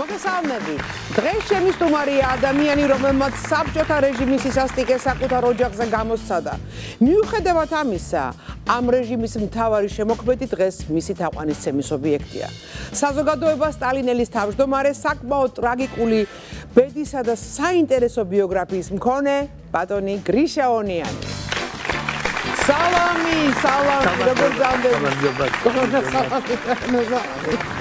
მოგესალმები. დღეს ჩემი სტუმარია ადამიანი, რომელმაც საბჭოთა რეჟიმის სისასტიკე საკუთარ ოჯახზე გამოსცადა. მიუხედავად ამისა, ამ რეჟიმის მთავარი შემოქმედი დღეს მისი თაყვანისცემის ობიექტია. საზოგადოება სტალინელის თავმჯდომარე საკმაოდ ტრაგიკული ბედისა და საინტერესო ბიოგრაფიის მქონე ბატონი გრიშაონიანი. სალამი, სალამი, როგორ გამდები?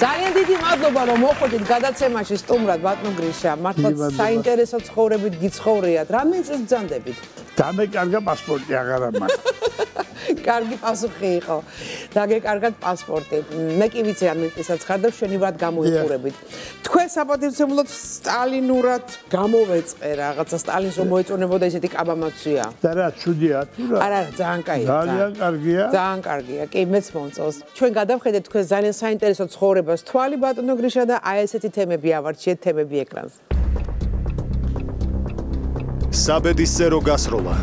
ძალიან დიდი მადლობა რომ მოხვედით გადაცემაში სტუმრად ბატონ გრიშა. მართლა საინტერესო ცხოვრებით გიცხოვრიათ. რამე წელს ბრძანდებით? დამეკარგა პასპორტი აღარა მაქვს. კარგი პასუხი იყო. დაგეკარგათ პასპორტი. მე კი ვიცი ამ მიწისაც ხარ და შენი ვად გამოიყურებით. თქვენ საპატივცემლოდ სტალინურად გამოვეწყე რაღაცა სტალინს რომ მოეწონებოდა ესეთი კაბამაცია. და რა ცუდია თუ რა? არა, ძალიან კაია. ძალიან კარგია. ძალიან კარგია. კი, მეც მომწონს. ჩვენ გადავხედეთ თქვენ ძალიან საინტერესო ცხოვრებას თვალი ბატონო გრიშა და აი ესეთი თემები ავარჩიეთ თემები ეკრანზე. საბედის წერო გასროლა.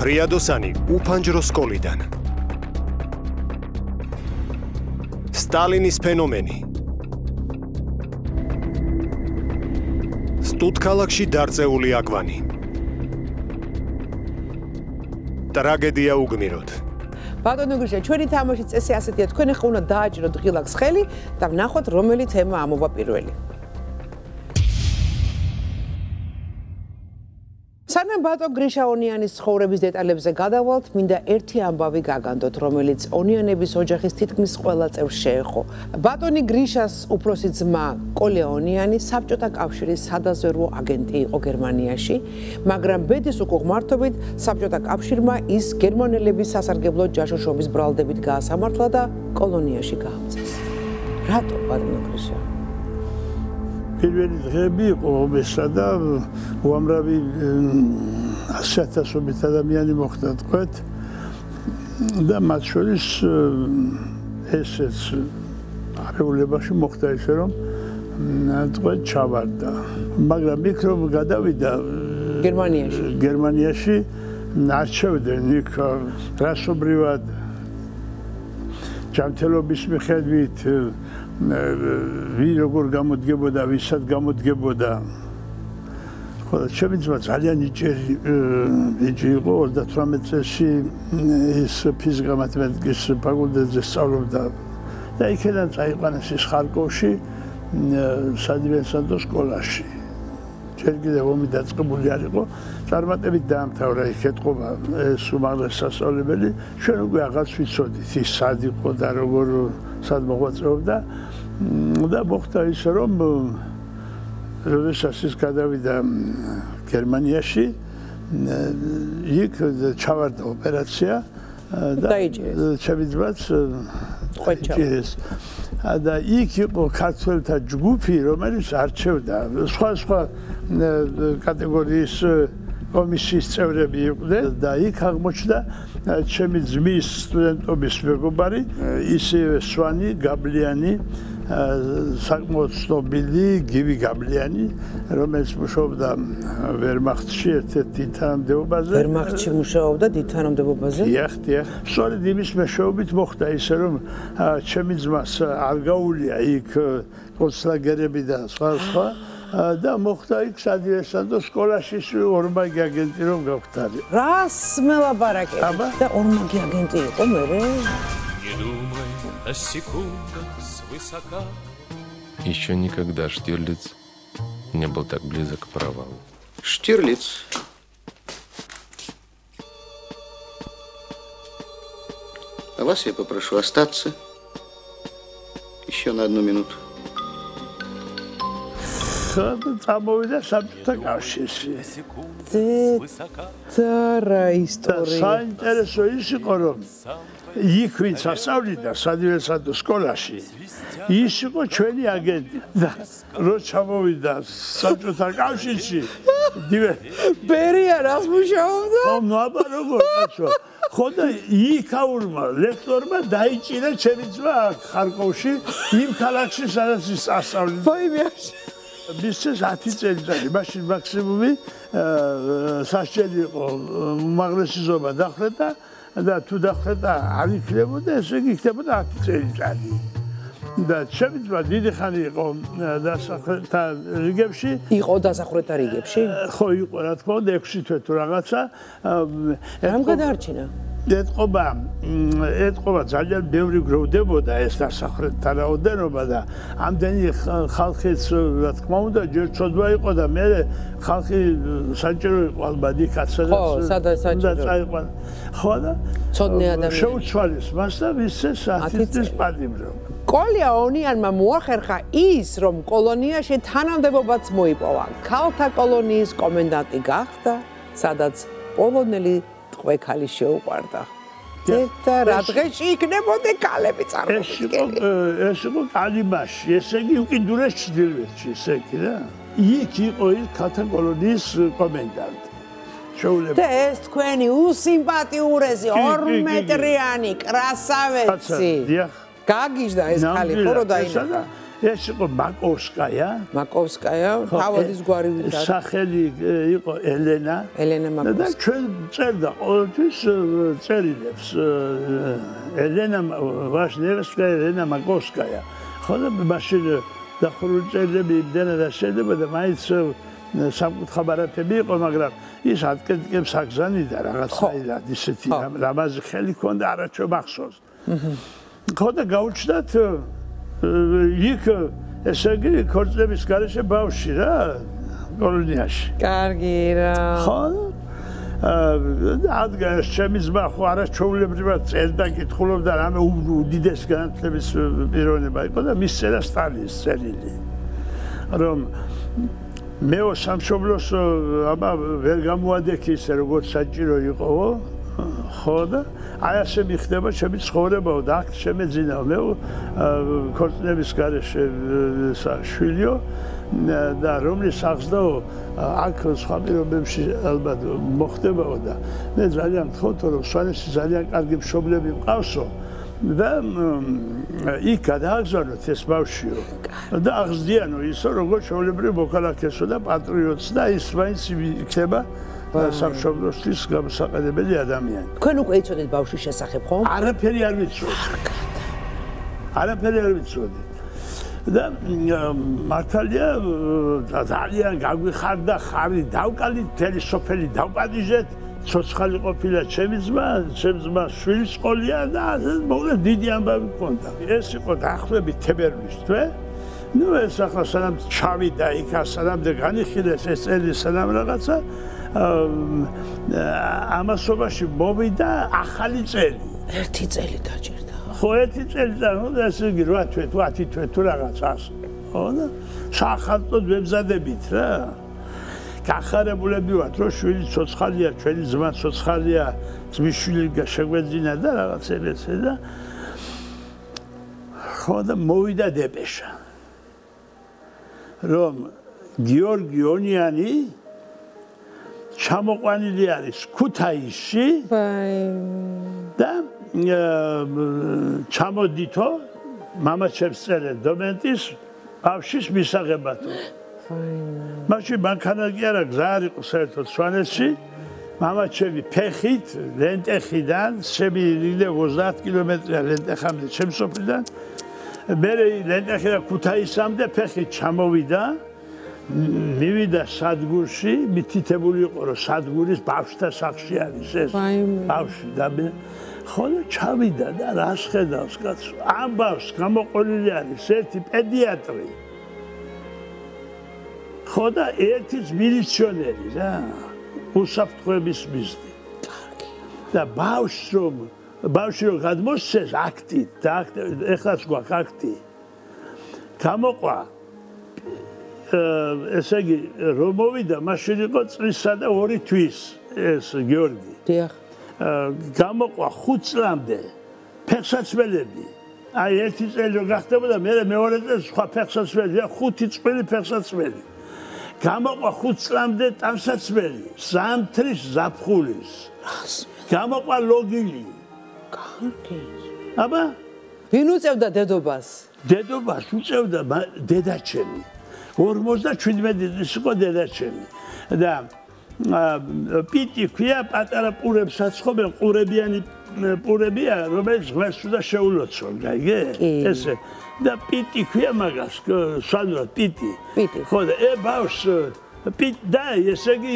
ფრიადოსანი უფანჯრო სკოლიდან. სტალინის ფენომენი. სტუტკალაკში დარწეული აგვანი. ტრაგედია უგმიროთ ბატონო გრიშა ჩვენი თამაშის წესი ასეთია თქვენ ახლა უნდა დააჭიროთ ღილაკს ხელი და ვნახოთ რომელი თემა ამოვა პირველი სანამ ბატონ გრიშაონიანის ცხოვრების დეტალებზე გადავალთ, მინდა ერთი ამბავი გაგანდოთ, რომელიც ონიანების ოჯახის თითქმის ყველა წევრს შეეხო. ბატონი გრიშას უფროსი ძმა კოლეონიანი საბჭოთა კავშირის სადაზვერვო აგენტი იყო გერმანიაში, მაგრამ ბედის უკუღმართობით საბჭოთა კავშირმა ის გერმანელების სასარგებლო ჯაშუშობის ბრალდებით გაასამართლა და კოლონიაში გაამწეს. რატო ბატონო გრიშა? პირველი დღეები იყო ომესა და უამრავი ასათასობით ადამიანი მოხდა თქვეთ და მათ შორის ესეც არეულებაში მოხდა ისე რომ თქვენ ჩავარდა მაგრამ იქ რომ გადავიდა გერმანიაში გერმანიაში არჩევდნენ იქ რასობრივად ჯანმრთელობის მიხედვით ვი როგორ გამოდგებოდა, ვისაც გამოდგებოდა. ხო, ჩემი ძმა ძალიან იჭერი იჭი იყო 38 წელს ის ფიზიკა მათემატიკის ფაკულტეტზე სწავლობდა და იქიდან წაიყვანეს ის ხარკოვში სადივენსანდო სკოლაში. ჯერ კიდევ ომი დაწყებული არ იყო, წარმატებით დაამთავრა იქ ეთყობა ეს უმაღლესი სასწავლებელი. ჩვენ უკვე აღარ ვიცოდით ის სად იყო და როგორ სად მოღვაწეობდა და მოხდა ის რომ როდესაც ის გადავიდა გერმანიაში იქ ჩავარდა ოპერაცია და ჩემი ძმაც ხვეჭეს და იქ იყო ქართველთა ჯგუფი რომელიც არჩევდა. სხვა სხვა კატეგორიის კომისიის წევრები იყვნენ და იქ აღმოჩნდა ჩემი ძმის სტუდენტობის მეგობარი ისე სვანი გაბლიანი საკმაოდ ცნობილი გივი გაბლიანი რომელიც მუშაობდა ვერმახტში ერთ-ერთი თანამდებობაზე ვერმახტში მუშაობდა დიდთანამდებობაზე დიახ დიახ სწორედ იმის მეშვეობით მოხდა ისე რომ ჩემი ძმას არ გაუულია იქ კონცლაგერები და სხვა სხვა და მოხდა იქ სადიესანდო სკოლაში ორმაგი აგენტი რომ გავხდარი. რას მელაპარაკე? და ორმაგი აგენტი იყო მე? Не думай о секундах высока. Еще никогда Штирлиц не был так близок к провалу. Штирлиц. А вас я попрошу остаться еще на одну минуту. Te tara istorii. იქ ვინც ასწავლიდა სადივესადო სკოლაში ის იყო ჩვენი აგენტი და რო ჩამოვიდა საბჭოთა კავშირში დივე ბერია რას მუშაობდა? ხო ნუ აბა როგორ კაცო ხო და იქაურმა ლექტორმა დაიჭირა ჩემი ძმა ხარკოვში იმ ქალაქში სადაც ის ასწავლიდა. ფოიმიაში მისცეს 10 წელიწადი, მაშინ მაქსიმუმი სასჯელი იყო უმაღლესი ზომა დახრა და და თუ დახრა და არ იქნებოდა, ესე იგი იქნებოდა 10 წელიწადი. და შემიძლია დიდი ხანი იყო დასახელთა რიგებში იყო დასახურეთა რიგებში? ხო იყო რა თქმა უნდა 6 თვე თუ რაღაცა რამ გადაარჩინა? ეთყობა ეთყობა ძალიან ბევრი გროვდებოდა ეს დასახელთა რაოდენობა და ამდენი ხალხიც რა თქმა უნდა ჯერ ცოდვა იყო და მე ხალხი საჭირო იყო ალბათ იქაც სადაც ხო სადაც საჭირო. ხო და ცოდნე ადამიანი. შეუცვალეს მას და ვისე საათის პადიმრო კოლია ონიანმა მოახერხა ის, რომ კოლონიაში თანამდებობაც მოიპოვა. ქალთა კოლონიის კომენდანტი გახდა, სადაც პოლონელი ტყვექალი შეუყვარდა. და რა დღეში იქნებოდა კალები წარმოქმნილი? ეს იყო კალიმაში, ესე იგი უკიდურეს ჩრდილოეთში, ესე იგი რა. იქ იყო ის ქალთა კოლონიის კომენდანტი. შეუძლია. და ეს თქვენი უსიმპათიურესი 2 მეტრიანი კრასავეცი. გაგიჟდა ეს ხალი ხო რო დაინა ეს იყო მაკოვსკაია. მაკოვსკაია თავადის გვარი ვიდა სახელი იყო ელენა. ელენა მაკოვსკაია. და ჩვენ წერდა ყოველთვის წერილებს ელენა ვაშნევსკაია ელენა მაკოვსკაია. ხო და მაშინ დახურული წერილები იმდენად შედება და მაინც სამკუთხაბარათები იყო მაგრამ ის ატკეთკებს აგზანიდა რაღაცაირად ისეთი რამაზი ხელი ქონდა არაჩო მახსოვს. ხო და გაუჩნდათ იქ ესე იგი ქორწლების garaშე ბავში რა კოლონიაში. კარგი რა. ხო ადგა ჩემი ძმა ხო არა ჩაულებრივად წერდა კითხულობდა რამე უდიდეს განათლების პიროვნება იყო და მის წერა სტალინის წერილი. რომ მეო სამშობლოს აბა ვერ გამოადექი ისე როგორც საჭირო იყოო ხო და აი ასე მიხდება ჩემი ცხოვრებაო და აქ შემეძინა მე ქორწინების garaშე შვილიო და რომლის აღზდაო აქ სხვა პირობებში ალბათ მოხდებაო და მე ძალიან გთხოვთო რომ სვანესი ძალიან კარგი მშობლები მყავსო და იქ გადააგზავნოთ ეს ბავშვიო და აღზდიანო ისო როგორ შოლებრივ მოქალაქესო და პატრიოტს და ის მაინც იქნება სამშობლოსთვის გამოსაყენებელი ადამიანი. თქვენ უკვე იცოდეთ ბავშვის შესახებ, ხო? არაფერი არ ვიცოდი. არაფერი არ ვიცოდი. და მართალია ძალიან გაგვიხარდა ხარი, დავკალი თელი სოფელი დავპატიჟეთ. ცოცხალი ყოფილა ჩემი ძმა, ჩემი ძმა შვილის ყოლია და მოგე დიდი ამბავი მქონდა. ეს იყო დაახლოებით თებერვლის თვე. ნუ ეს ახლა სანამ ჩავიდა იქ, სანამ და განიხილეს ეს წელი სანამ რაღაცა ამასობაში მოვიდა ახალი წელი. ერთი წელი დაჭირდა. ხო, ერთი წელი და ნუ ესე იგი 8 თვე, 10 თვე თუ რაღაცას. ხო და სახალხოდ ვებზადებით რა. გახარებულები ვართ, რომ შვილი ცოცხალია, ჩვენი ძმა ცოცხალია, ძმის შვილი შეგვეძინა და რაღაცებიც და ხო და მოვიდა დეპეშა. რომ გიორგი ონიანი ჩამოყვანილი არის ქუთაისში. და ჩამოდითო მამაჩემს წერე დომენტის ბავშვის მისაღებათო. მაშინ მანქანა კი არა გზა არ იყო საერთოდ სვანეთში. მამაჩემი ფეხით ლენტეხიდან შემიძლია 30 კილომეტრია ლენტეხამდე ჩემსოფლიდან. მე ლენტეხიდან ქუთაისამდე ფეხით ჩამოვიდა. მივიდა სადგურში, მითითებული იყო რომ სადგურის ბავშთა სახში არის ეს. ბავში და ხო და ჩავიდა და რას ხედავს კაცო? ამ ბავშვს გამოყოლილი არის ერთი პედიატრი. ხო და ერთი მილიციონერი რა. უსაფრთხოების მიზნი. და ბავშვს რომ ბავშვი რომ გადმოსცეს აქტი და ეხლაც გვაქვს აქტი. გამოყვა ესე იგი რომ მოვიდა მაშინ იყო წლისა და 2 თვის ეს გიორგი. დიახ. გამოყვა 5 წლამდე ფეხსაცმელები. აი ერთი წელი რომ გახდებოდა მე მეორე წელს სხვა ფეხსაცმელი, 5 წელი ფეხსაცმელი. გამოყვა 5 წლამდე ტანსაცმელი, სამთრის ზაფხულის. გამოყვა ლოგილი. კარგი. აბა ვინ უწევდა დედობას? დედობას უწევდა დედაჩემი. 57 ის იყო დედაჩემი და პიტი ქვია პატარა პურებს აცხობენ ყურებიანი პურებია, რომელიც ღმერთს უნდა შეულოცონ, გაიგე? ესე. და პიტი ქვია მაგას, სანდრა პიტი. პიტი. ხო და ე ბავშვ პიტ და ესე იგი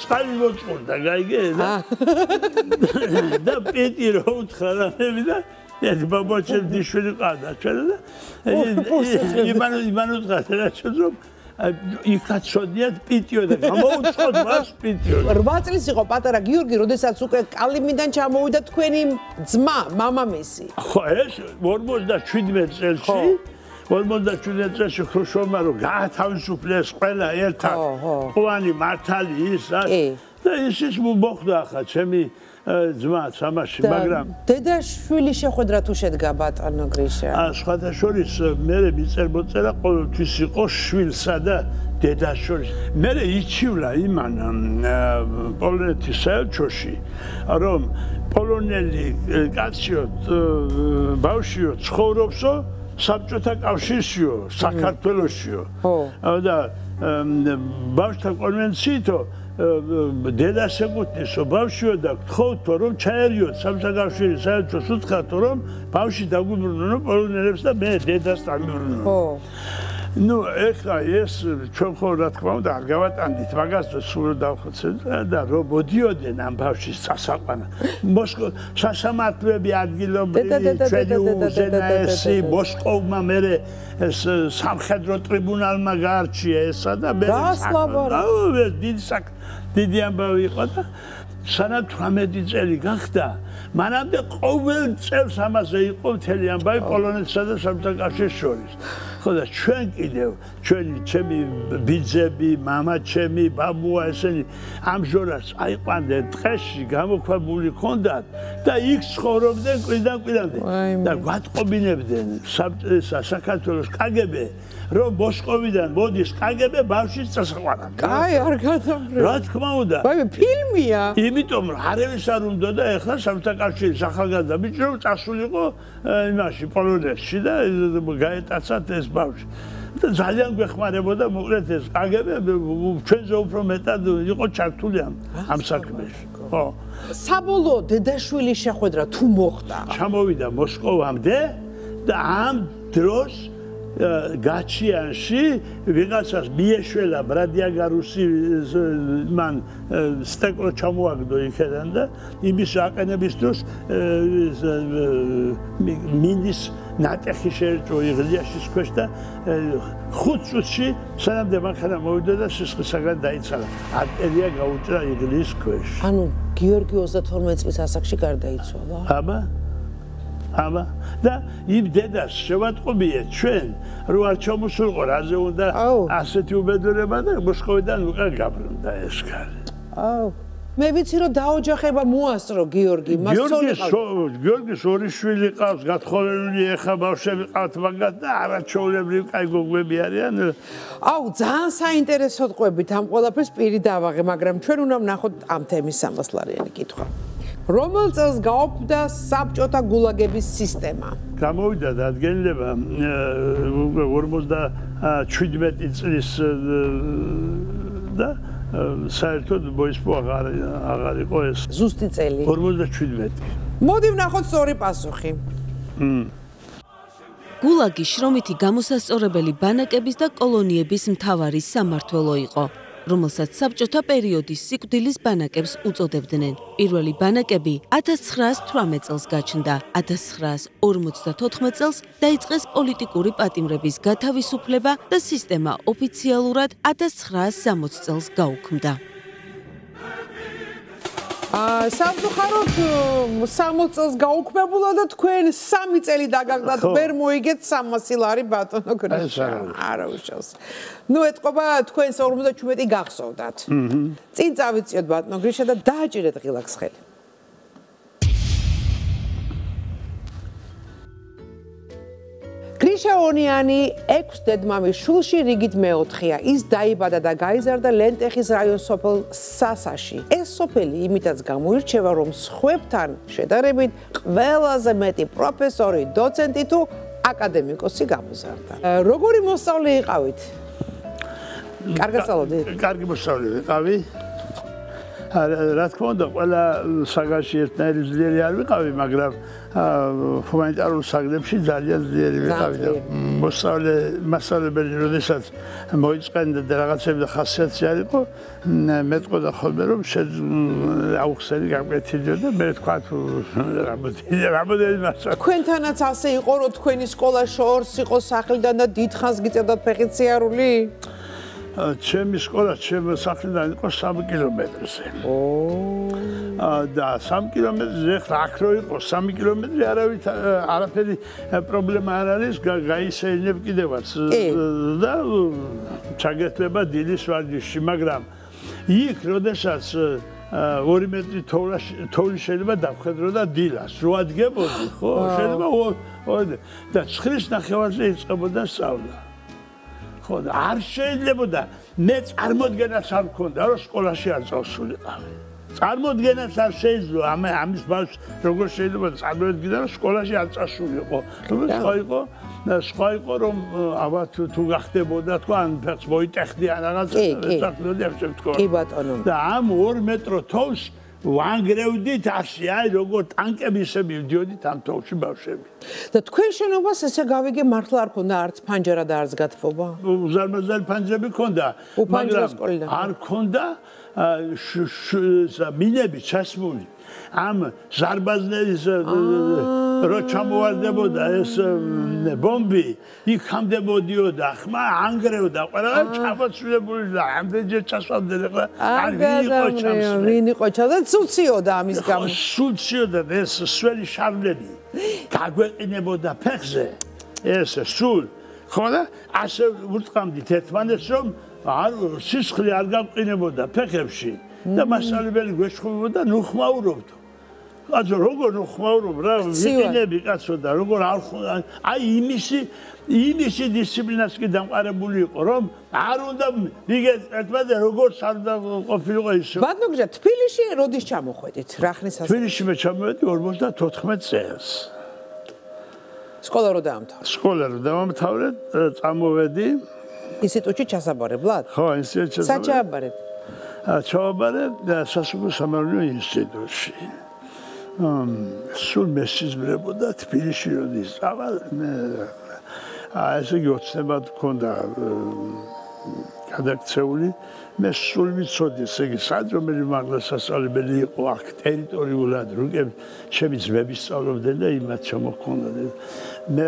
წყალი მოწყურდა, გაიგე? და პიტი რო უთხრა და მე და ეს ბაბაჩე დიშვილი ყადა, ჩვენ და იმან იმან უთხრა რა ჩვენ იქაც შოდიათ პიტიო და გამოუცხოთ მას პიტიო. 8 წლის იყო პატარა გიორგი, როდესაც უკვე კალიმიდან ჩამოვიდა თქვენი ძმა, მამამისი. ხო, ეს 57 წელში 57 წელში ხრუშოვმა რო გაათავისუფლეს ყველა ერთად. ყვანი მართალი ის რა. და ის ის მოხდა ახლა ჩემი ძმა სამაში, მაგრამ დედაშვილი შეხვედრა თუ შედგა ბატონო გრიშა. აა სხვათა შორის მე მიწერ მოწერა ყოველთვის იყო შვილსა და დედაშორის. მე იჩივლა იმან პოლონეთის საელჩოში, რომ პოლონელი კაციო ბავშვიო ცხოვრობსო საბჭოთა კავშირშიო, საქართველოსშიო. ხო. და ბავშვთა კონვენციითო დედა შეგუთნისო ბავშვიო და გთხოვთო რომ ჩაერიოთ სამსაგავშირი საერთო სუცხათო რომ ბავში დაგვიბრუნო პოლონელებს და მე დედას დამიბრუნო ხო. ну ეხლა ეს ჩვენ ხო რა თქმა უნდა არ გავატანდით მაგას სულ დავხოცეთ და რო მოდიოდნენ ამ ბავშვის სასაყვანა. მოსკო სასამართლოები ადგილობრივი ჩვენი უზენაესი მოსკოვმა მე ეს სამხედრო ტრიბუნალმა გაარჩია ესა და მე გასლაბარ დიდი საკ დიდი ამბავი იყო და სანამ 18 წელი გახდა მანამდე ყოველ წელს ამაზე იყო მთელი ამბავი პოლონეთსა და საბჭოთა შორის ხო და ჩვენ კიდევ ჩვენი ჩემი ბიძები, мама ჩემი, ბაბუა ესენი ამჟორას აიყვანდნენ ტყეში გამოქვაბული ხონდათ და იქ ცხოვრობდნენ კვიდან კვიდამდე და გვატყობინებდნენ საქართველოს კგბ რომ მოსკოვიდან მოდის კგბ ბავშვის წასაყვანად. კაი, არ გადამრე. რა თქმა უნდა. ვაი, ფილმია. იმიტომ რომ არავის არ უნდა და ეხლა სამთაკავშირის ახალგაზრდა ბიჭი რომ წასულიყო იმაში პოლონეთში და გაეტაცათ ეს ბავშვი. და ძალიან გვეხმარებოდა მოკლედ ეს კგბ ჩვენზე უფრო მეტად იყო ჩართული ამ ამ საქმეში. ხო. საბოლოო დედაშვილი შეხვედრა თუ მოხდა? ჩამოვიდა მოსკოვამდე და ამ დროს გაჩიანში ვიღაცას მიეშველა ბრადიაგარუსი მან სტეკლო ჩამოაგდო იქიდან და იმის აყენების დროს მინის ნატეხი შეერჭო იღლიაშის ქვეშ და ხუთ წუთში სანამ დემანხანა მოვიდა და სისხლისაგან დაიცალა. არტერია გაუჭრა იღლიის ქვეშ. ანუ გიორგი 32 წლის ასაკში გარდაიცვალა? აბა აბა და იმ დედას შევატყობიეთ ჩვენ რო არ ჩამოსულიყო რაზე უნდა ასეთი უბედურება და მოსკოვიდან უკან გაბრუნდა ეს კარი აუ. მე ვიცი რომ დაოჯახება მოასწრო გიორგი მასწავლე გიორგი გიორგის ორი შვილი ყავს გათხოვებული ეხა ბავშვები ყავთ მაგათ და არაჩვეულებრივი კაი გოგები არიან. აუ ძალიან საინტერესოდ ყვებით ამ ყველაფერს პირი დავაღე მაგრამ ჩვენ უნდა ვნახოთ ამ თემის სამოსლარიანი კითხვა რომელ წელს გაოფდა საბჭოთა გულაგების სისტემა? გამოვიდა დადგენილება 57 წლის და საერთოდ ბოისპო აღარ აღარ იყო ეს ზუსტი წელი. 57 მოდი ვნახოთ სწორი პასუხი. გულაგი შრომითი გამოსასწორებელი ბანაკების და კოლონიების მთავარი სამართველო იყო რომელსაც საბჭოთა პერიოდის სიკვდილის ბანაკებს უწოდებდნენ. პირველი ბანაკები 1918 წელს გაჩნდა. 1954 წელს დაიწყეს პოლიტიკური პატიმრების გათავისუფლება და სისტემა ოფიციალურად 1960 წელს გაუქმდა. სამწუხაროდ 60 წელს გაუქმებულა და თქვენ 3 წელი დაგაგდათ ვერ მოიგეთ 300 ლარი ბატონო გრიშა. არა უშავს. ნუ ეთყობა თქვენ 57 გახსოვდათ. წინ წავიწიოთ ბატონო გრიშა და დააჭირეთ ღილაკს ხელი. გრიშაონიანი 6 დედმამის შულში რიგით მეოთხეა. ის დაიბადა და გაიზარდა ლენტეხის რაიონის სოფელ სასაში. ეს სოფელი იმითაც გამოირჩევა, რომ სხვებთან შედარებით ყველაზე მეტი პროფესორი, დოცენტი თუ აკადემიკოსი გამოზარდა. როგორი მოსწავლე იყავით? კარგი მოსწავლე. კარგი მოსწავლე ვიყავი. რა თქმა უნდა, ყველა საგანში ერთნაირი ძლიერი არ ვიყავი, მაგრამ ჰუმანიტარულ საგნებში ძალიან ძლიერი ვიყავი და მოსწავლე მასწავლებელი როდესაც მოიწყენდა და რაღაცები და ხასიათი არ იყო, მეტყოდა ხოლმე რომ შენ აუხსენი გაკვეთილი და მე თქვა თუ რამოდენი რამოდენი მასწავლე. თქვენთანაც ასე იყო რომ თქვენი სკოლა შორს იყო სახლიდან და დიდხანს გიწევდათ ფეხიციარული? ჩემი სკოლა ჩემ სახლიდან იყო 3 კილომეტრზე. ო და 3 კილომეტრზე ხა აქ რო იყო 3 კილომეტრი არავით არაფერი პრობლემა არ არის გაისეინებ კიდევაც და ჩაგეთება დილის ვარჯიში, მაგრამ იქ როდესაც 2 მეტრი თოვლა თოვლი შეიძლება დავხედრო და დილას რო ადგებოდი, ხო? შეიძლება და 9-ის ნახევარზე იწყებოდა სწავლა. ხო და არ შეიძლებოდა მე წარმოდგენას არ მქონდა რომ სკოლაში არ წავსულიყავი წარმოდგენას არ შეიძლება ამ ამის ბავშვს როგორ შეიძლება წარმოედგინა რომ სკოლაში არ წასულიყო რომ სხვა იყო და სხვა იყო რომ აბა თუ თუ გახდებოდა თქო ან ფეხს მოიტეხდი ან რაღაცა საქმედი არ შევთქო კი ბატონო. და ამ 2 მეტრო თოვს ვანგრევდით ასე აი როგორ ტანკები ისე მივდიოდით ამ თოვში ბავშვები. და თქვენ შენობას ესე გავიგე მართლა არ ქონდა არც ფანჯარა და არც გათფობა უზარმაზარი ფანჯრები ქონდა მაგრამ არ ქონდა მინები ჩასმული ამ ზარბაზნეის რო ჩამოვარდებოდა ეს ბომბი იქ ხამდებოდიოდა ხმა ანგრევდა ყველა ჩამოცვლებული და ამდენჯერ ჩასვამდნენ ახლა არ ვინიყო ჩამს ვინიყო ჩა და სუციოდა ამის გამო. სუციოდა ეს სველი შარლები გაგვეყინებოდა ფეხზე. ეს სულ ხო და ასე ურტყამდით ერთმანეთს რომ არ სისხლი არ გაყინებოდა ფეხებში და მასალებელი გვეშხობოდა ნუ ხმაურობდო კაცო როგორ ნუ ხმაურობ რა ვიყინები კაცო და როგორ არ აი იმისი იმისი დისციპლინას კი დამყარებული იყო რომ არ უნდა მიგეთ ერთმანეთს როგორ სარდა ყოფილიყო ის ბატონო გზა თბილისში როდის ჩამოხვედით? რა ხნის ასე თბილისში მე ჩამოვედი 54 წელს. სკოლა რო დაამთავრე სკოლა რო დაამთავრე წამოვედი. ინსტიტუტში ჩასაბარებლად? ხო ინსტიტუტში საჩაბარებ ჩავაბარე სასულიერო სამართლის ინსტიტუტში. სულ მესიზმრებოდა თბილისში როდის ამა აა ესე იგი ოცნება თქონდა გადაქცეული. მე სულ ვიცოდი ესე იგი საჯომელი მაგლა სასწავლებელი იყო აქ ტერიტორიულად რუკებ ჩემი ძმები სწავლობდნენ და იმათ ჩამოქონდა მე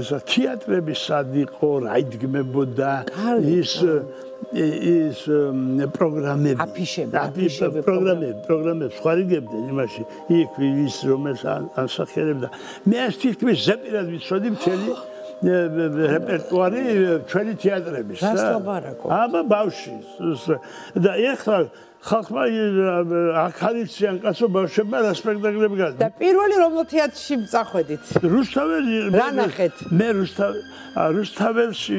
ეს თეატრები სად იყო რა იდგმებოდა ის ის პროგრამები. აფიშები აფიშები პროგრამები პროგრამები ხარიგებდნენ იმაში. იქ ვის რომელს ასახერებდა მე ეს თითქმის ზეპირად ვიცოდი მთელი რეპერტუარი ჩვენი თეატრების რა. სლაბარაკო აბა ბავში და ეხლა ხალხმა ახალიციან კაცო ბავშვებმა რა სპექტაკლები გადა და პირველი რომელ თეატრში წახვედით რუსთაველი რა ნახეთ? მე რუსთავ რუსთაველში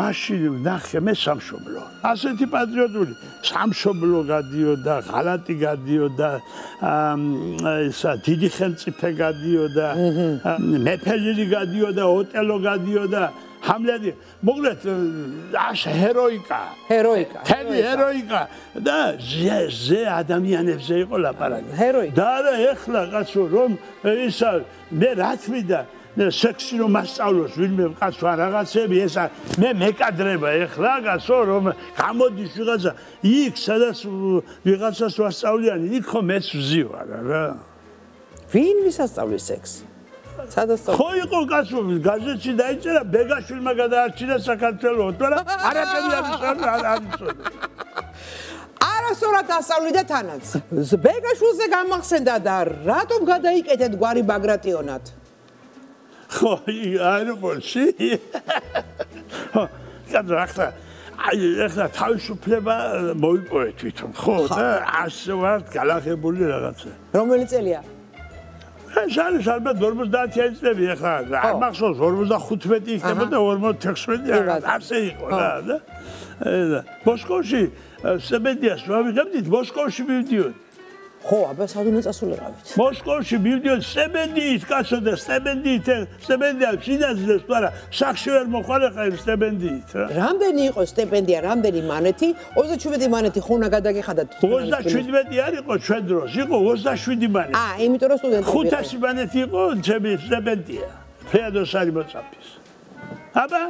მაშინ ნახე მე სამშობლო. ასეთი პატრიოტული. სამშობლო გადიოდა ღალატი გადიოდა ისა დიდი ხელმწიფე გადიოდა მეფელი გადიოდა ოტელო გადიოდა ჰამლეტი მოგლეთ აშ ჰეროიკა. ჰეროიკა თემი ჰეროიკა. და ზე ადამიანებზე იყო ლაპარაკი. ჰეროიკა. და რა ეხლა კაცო რომ ისა მე რა თვიდა სექსი რომ მასწავლოს ვინმე კაცო რაღაცები ესა მე მეკადრება ეხლა კაცო რომ გამოდის ვიღაცა. იქ სადაც ვიღაცას ვასწავლიანი იქ ხომ მეც ვზივარ რა. ვინ ვისასწავლის სექსს სადაც ხო იყო კაცო გაზეთში დაიწერა ბეგაშვილმა გადაარჩინა საქართველოს თორე არაფერი არ არ არის არასორად ასავლიდა თანაც. ბეგაშვილზე გამახსენდა და რატომ გადაიკეთეთ გვარი ბაგრატიონად? ხო აეროპორტში ხო კაცო ახლა აი ახლა თავისუფლება მოიპოვე თვითონ ხო და ასე ვარ გალახებული რაღაცა. რომელი წელია შალი ალბათ 50 წელი ახლა. არ მახსოვს 55 იქნებოდა 56 ასე იყო რა და მოსკოვში სებედიას ვავიღებდით მოსკოვში მივდიოდი ხო, აბა სადუნე წასულიყავით. მოსკოვში მივდიოთ სტებენდიით, კაცო და სტებენდიით, სტებენდია შინაძლებს, მაგრამ სახში ვერ მოხალხა იმ სტებენდიით რა. რამდენი იყო სტიპენდია, რამდენი მანეთი? 37 მანეთი ხონა გადაგიხადათ. 37 არ იყო ჩვენ დროს, იყო 27 მანეთი. აა, იმიტომ რომ სტუდენტები. 500 მანეთი იყო ჩემი სტიპენდია. ფეოდოსარი მოწაფის. აბა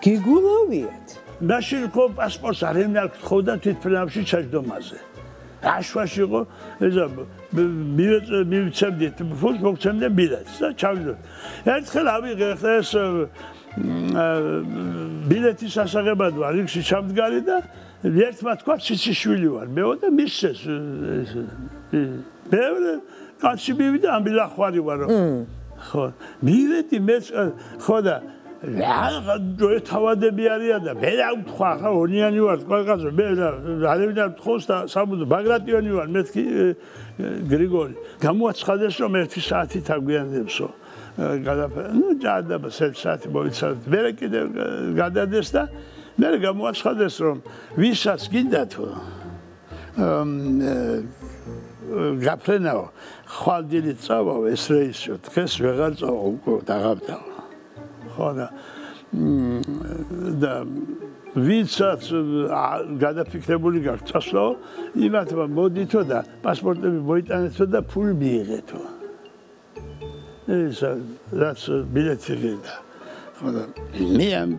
გიგულოვიათ. მაშინ ხო პასპორტს არ ემართ ხო და თვითფრენაში ჩაჯდომაზე. აშვაში იყო ესა მივიცემდით ფულს მოგცემდა ბილეთს და ჩავიდო. ერთხელ ავიღე ეს ბილეთის ასაღებად ვარ იქში ჩამდგარი და ერთმა თქვა ციციშვილი ვარ მეო და მისცეს მეორე კაცი მივიდა ამბილახვარი ვარო ხო მივედი მე ხო და რა თავადები არიან და მე რა ვთქვა ხა ონიანი ვარ ყველგანზე მე არ ვინარ თხოვს და საბუდო ბაგრატიონი ვარ მეთქი გრიგორი. გამოაცხადეს რომ ერთი საათი თაგვიანდებსო გადაფერე ნუ ჯადაბა საათი მოიცავთ მე კიდე გადადეს და მე გამოაცხადეს რომ ვისაც გინდა თუ გაფრენაო ხვალდილი წავა ეს რეისო დღეს ვეღარ წავა უკვე დაღაბდა ხო და და ვისაც გადაფიქრებული გაქვს წასვლა იმათმა მოდითო და პასპორტები მოიტანეთო და ფული მიიღეთო. ეს რაც ბილეთი გინდა ხო და მე ამ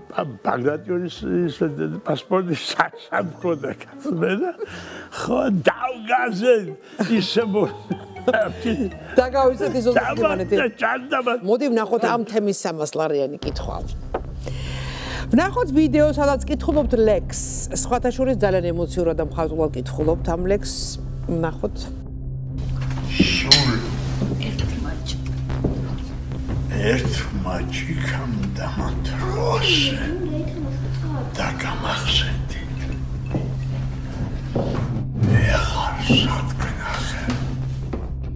ბაგრატიონის პასპორტი სამქონდა კაცმე და ხო დავგაზე ისე დაგავიცეთ ის ოზრდიმანეთი მოდი ვნახოთ ამ თემის სამასლარიანი კითხვა. ვნახოთ ვიდეო სადაც კითხულობთ ლექს სხვათა შორის ძალიან ემოციურად და მხატვრულად კითხულობთ ამ ლექს ვნახოთ. სულ ერთ მაჩიკამ დამათროს და გამახსენდი ეხარ სათქნაზე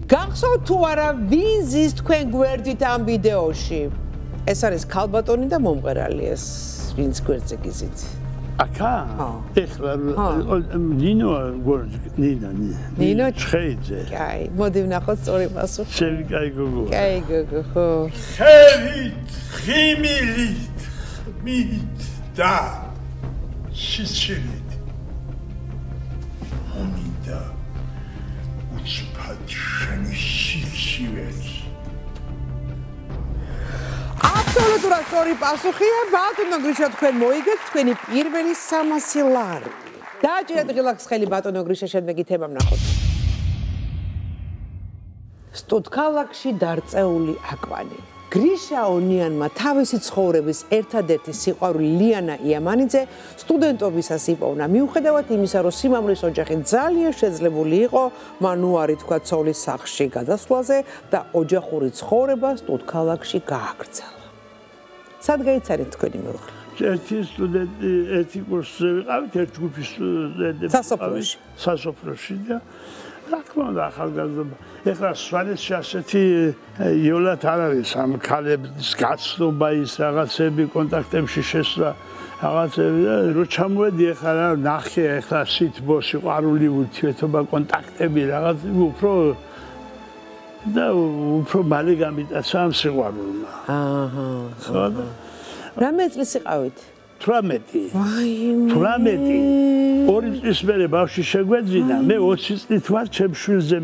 გახსოვთ თუ არა ვინ ზის თქვენ გვერდით ამ ვიდეოში? ეს არის ქალბატონი და მომღერალი ეს ვინც გვერდზე გიზით. აკა? ეხლა ნინო ნინო ნინო ჩხეიძე კაი მოდი ვნახოთ სწორი პასუხი შევი კაი გოგო. კაი გოგო ხო. ხევით ხიმილით მით და სიჩილით მომინდა უცბად შენი სიჩივეთ აბსოლუტურად სწორი პასუხია. ბატონო გრიშა თქვენ მოიგეთ თქვენი პირველი 300 ლარი. დააჭირეთ ღილაკს ხელი ბატონო გრიშა შემდეგი თემა ვნახოთ. სტუდქალაკში დარწეული აკვანი. გრიშა ონიანმა თავისი ცხოვრების ერთადერთი სიყვარული ლიანა იამანიძე სტუდენტობისას იპოვნა. მიუხედავად იმისა, რომ სიმამრის ოჯახი ძალიან შეძლებული იყო, მან უარი თქვა ცოლის სახლში გადასვლაზე და ოჯახური ცხოვრება სტუდქალაკში გააგრძელა. სად გაიცანით თქვენი მეუღლე? ერთი სტუდენტი ერთი კურსზე ვიყავით, ერთ ჯგუფის სტუდენტები. სასოფლოში. სასოფლოში და რა თქმა უნდა ახალგაზრდა. ეხლა სვანეთში ასეთი იოლად არ არის ამ ქალების გაცნობა ის რაღაცები კონტაქტებში შესვლა რაღაცები და რო ჩამოვედი ეხლა რა ნახე ეხლა სით ბოსი ყვარული ურთიერთობა კონტაქტები რაღაც უფრო და უფრო მალე გამიტაცა ამ სიყვარულმა. აჰა. ხო და რამე წლის იყავით? 18. ვაიმე. 18. ორი წლის მერე ბავშვი შეგვეძინა, მე 20 წლით ვარ ჩემშვილზე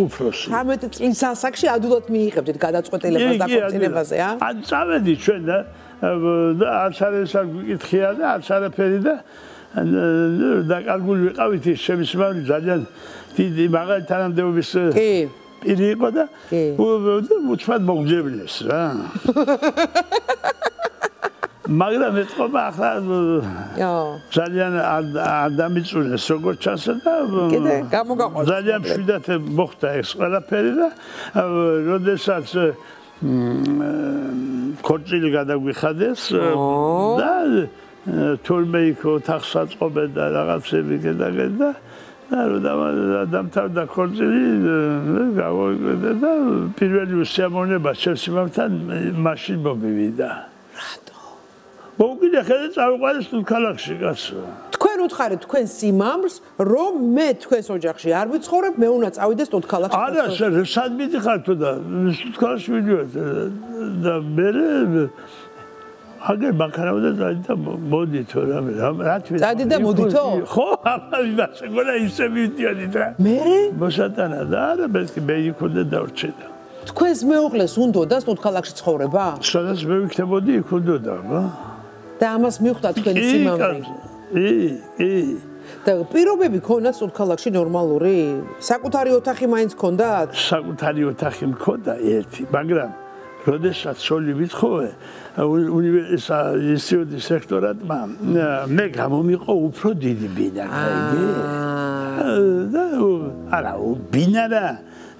უფროსი. 18 წლის ასაკში ადულად მიიღებდით გადაწყვეტილებას და კონცინებაზე, ა? ან წავედი ჩვენ და და არც არის არ გიკითხია და არც არაფერი და და კარგული ვიყავით ის ჩემი სიმავრი ძალიან დიდი მაღალი თანამდებობის კი პირი იყო და უცბად მოგძებნეს რა. მაგრამ ეთყობა ახლა ძალიან არ დამიწუნეს როგორც ჩანს და კიდე გამოგაყვა ძალიან მშვიდად მოხდა ეს ყველაფერი და როდესაც კორწილი გადაგვიხადეს და თურმე იქ ოთახს აწყობენ და რაღაცები კიდაგენ და და რომ დამთავრდა ქორწილი გავოიკვეთე და პირველი უსიამოვნება ჩემს იმამთან მაშინ მომივიდა. რატო? მოუკიდე ხედე წავიყვანე სტუდქალაქში კაცო. თქვენ უთხარით თქვენ სიმამრს, რომ მე თქვენს ოჯახში არ ვიცხოვრებ, მე უნდა წავიდე სტუდქალაქში. არა, სად მიდიხარ თუ და სტუდქალაქში ვიდიოთ და მე აგერ ბანკარავდა და მოდითო რა რა თვით წადი და მოდითო ხო აბა იმასე გონა ისე მიდიოდი და მე მოსატანა და არა ბესკი მე იქონდა დავრჩედა თქვენს მეუღლეს უნდოდა სტუდქალაქში ცხოვრება სადაც მე ვიქნებოდი იქ უნდოდა რა და ამას მიხვდა თქვენი სიმამრი. ი ი და პირობები ქონდა სტუდქალაქში ნორმალური. საკუთარი ოთახი მაინც ქონდათ? საკუთარი ოთახი მქონდა ერთი მაგრამ როდესაც სოლი ვითხოვე უნივერსიტეტის სექტორატმა მე გამომიყო უფრო დიდი ბინა კაიდი და არა ბინა და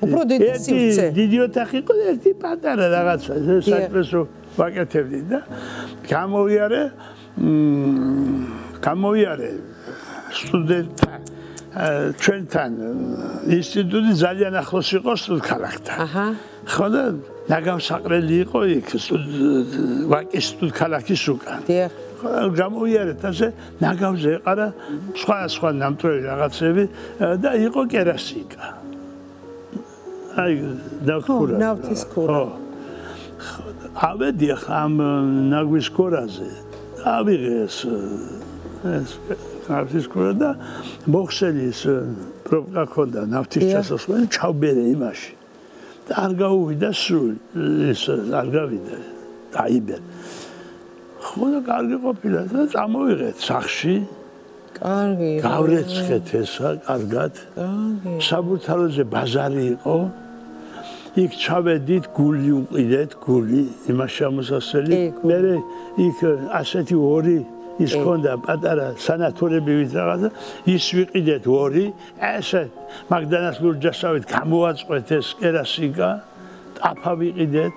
უფრო დიდი სივრცე. დიდი ოთახი ყო ერთი პატარა რაღაცა საქმესო ვაკეთებდი და გამოვიარე გამოვიარე სტუდენტთან ჩვენთან ინსტიტუტი ძალიან ახლოს იყო სტუდქალაქთან. აჰა. ხო და ნაგავსაყრელი იყო იქ ვაკის სტუდქალაქის უკან. დიახ. გამოვიარეთ ასე ნაგავზე ეყარა სხვა სხვა ნამტვრევი რაღაცები და იყო კერასიკა. აი ნავთქურა. ნავთის ქურა. ხო ავედი ამ ნაგვის ქურაზე ავიღე ეს ეს ნავთის ქურა და მოხსენის პროპკა ქონდა ნავთის ჩასასვლელი ჩავბერე იმაში. და არ გაუვიდა სულ ეს არ გავიდა დაიბე ხო და კარგი ყოფილა და წამოვიღეთ სახში. კარგი. გავრეცხეთ ესა კარგად კარგი. საბურთალოზე ბაზარი იყო იქ ჩავედით გული უყიდეთ გული იმას შემოსასწრელი მე იქ ასეთი ორი ის ქონდა პატარა სანატორები ვით რაღაცა ის ვიყიდეთ ორი. ესე მაგდანას ლურჯასავით გამოაწყვეთ ეს კერასიკა ტაფა ვიყიდეთ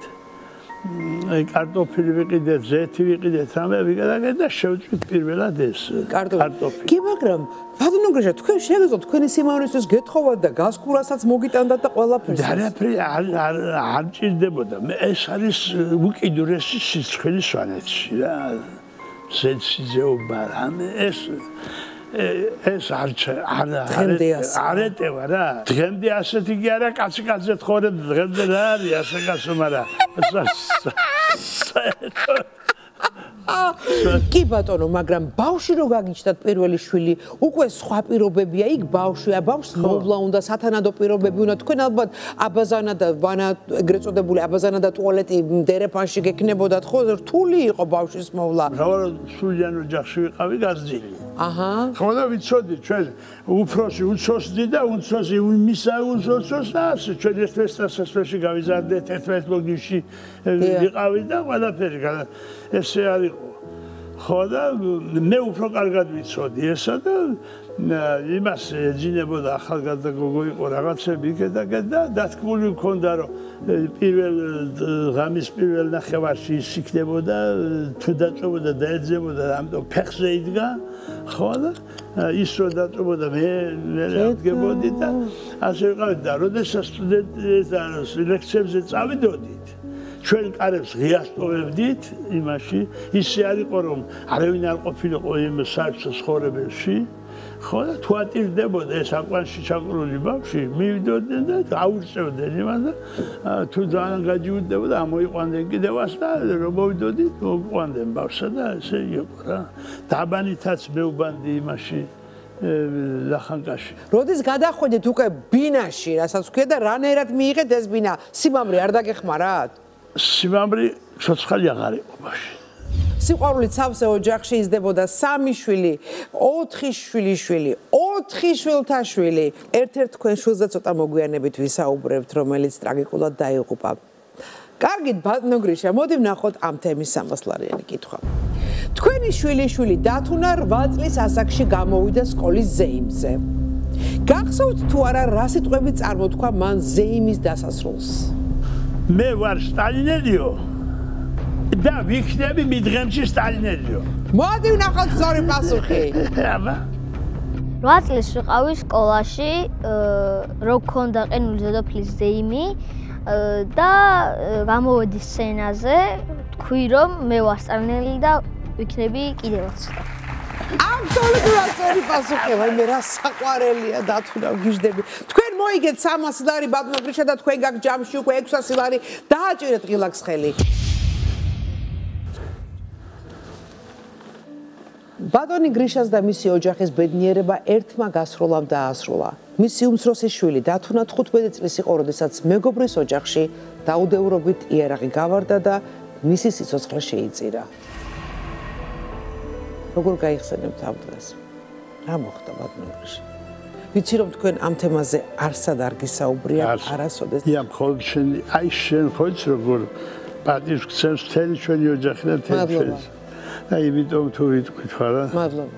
კარტოფილი ვიყიდეთ ზეთი ვიყიდეთ რამე ვიყიდეთ და შევწვით პირველად ეს კარტოფილი. კი მაგრამ ბატონო გრეშა თქვენ შეგეძლო თქვენი სიმავრისთვის გეთხოვათ და გასკურასაც მოგიტანდათ და ყველაფერს არაფერი არ არ არ ჭირდებოდა. მე ეს არის უკიდურესი სიცხელი სვანეთში რა. ზეციძეობა რამე ეს ეს არ არ არეტევა რა დღემდე ასეთი კი არა კაცი კაცზე თხორებ დღემდე რა არის ასე კაცო მაგრამ კი ბატონო, მაგრამ ბავში რო გაგიჩნდათ პირველი შვილი, უკვე სხვა პირობებია, იქ ბავშვია, ბავშვს მოვლა უნდა, სათანადო პირობები უნდა. თქვენ ალბათ აბაზანა და ვანა ეგრეთ წოდებული აბაზანა და ტუალეტი დერეფანში გექნებოდათ, ხო? რთული იყო ბავშვის მოვლა. რა, სულიან ოჯახში ვიყავი გაზრდილი. აჰა. ხო და ვიცოდი ჩვენ უფროსი უცოსდი და უცოსი მისა და ასე ჩვენ ეს ფესტასასში გავიზარდეთ ერთ-ერთ ლოგიში ვიყავი და ყველაფერი ესე არისო. ხო და მე უფრო კარგად ვიცოდი ესა და იმას ეძინებოდა ახალგაზრდა გოგო იყო რაღაცები იქედა და დათქმული მქონდა რომ პირველ ღამის პირველ ნახევარში ის იქნებოდა თუ დაწყებოდა და ეძებოდა ამიტომ ფეხზე იდგა ხო და ის რო დაწყებოდა მე მე აღგებოდი და ასე ვიყავი და როდესაც სტუდენტებს ლექციებზე წავიდოდით ჩვენ კარებს ღიასტოვებდით იმაში ისე არ იყო რომ არავინ არ ყოფილიყო იმ საერთო ცხოვრებაში ხო და თუ ატირდებოდა ეს აკვანში ჩაკრული ბავში მივიდოდნენ და აურწევდნენ იმას და თუ ძალიან გაჯიუტდებოდა ამოიყვანდნენ კიდევაც და რომ მოვიდოდით მოიყვანდნენ ბავშვსა და ესე იყო რა დაბანითაც მეუბანდი იმაში ლახანკაში. როდის გადახვედით უკვე ბინაში, რასაც ვქია და რანაირად მიიღეთ ეს ბინა? სიმამრე არ დაგეხმარათ? სიმამრი ცოცხალი აღარ იყო მაშინ. სიყვარული ცავსე ოჯახში იზრდებოდა სამი შვილი, ოთხი შვილიშვილი, ოთხი შვილთა შვილი. ერთ-ერთ თქვენ შვილზე ცოტა მოგვიანებით ვისაუბრებთ, რომელიც ტრაგიკულად დაიღუპა. კარგით, ბატონო გრიშა, მოდი ვნახოთ ამ თემის სამოსლარიანი კითხვა. თქვენი შვილიშვილი დათუნა 8 წლის ასაკში გამოვიდა სკოლის ზეიმზე. გახსოვთ თუ არა რა სიტყვები წარმოთქვა მან ზეიმის დასასრულს? მე ვარ სტალინელიო და ვიქნები მიდღემში სტალინელიო მოდი ვნახოთ სწორი პასუხი აბა 8 წლის ვიყავი სკოლაში რო გქონდა ყენული ზედოფლის ზეიმი და გამოვედი სცენაზე თქვი რომ მე ვარ სტალინელი და ვიქნები კიდევაც აბსოლუტურად სწორი პასუხია, ვაიმე რა საყვარელია დათუნა გიждები. თქვენ მოიგეთ 300 ლარი ბატონო გრიშა და თქვენ გაგ ჯამში უკვე 600 ლარი დააჭირეთ ღილაკს ხელი. ბატონი გრიშას და მისი ოჯახის ბედნიერება ერთმა გასროლამ დაასრულა. მისი უმცროსი შვილი დათუნა 15 წლის იყო, როდესაც მეგობრის ოჯახში დაუდევრობით იარაღი გავარდა და მისი სიცოცხლე შეიწირა. როგორ გაიხსენებთ ამ დღეს? რა მოხდა ბატონო გრიშა? ვიცი რომ თქვენ ამ თემაზე არსად არ გისაუბრია არასოდეს. ია მხოლოდ შენ აი შენ ხოც როგორ პატივს გცემს თელი ჩვენი ოჯახი და თელი ჩვენი და იმიტომ თუ ვიტყვით ხარა მადლობა.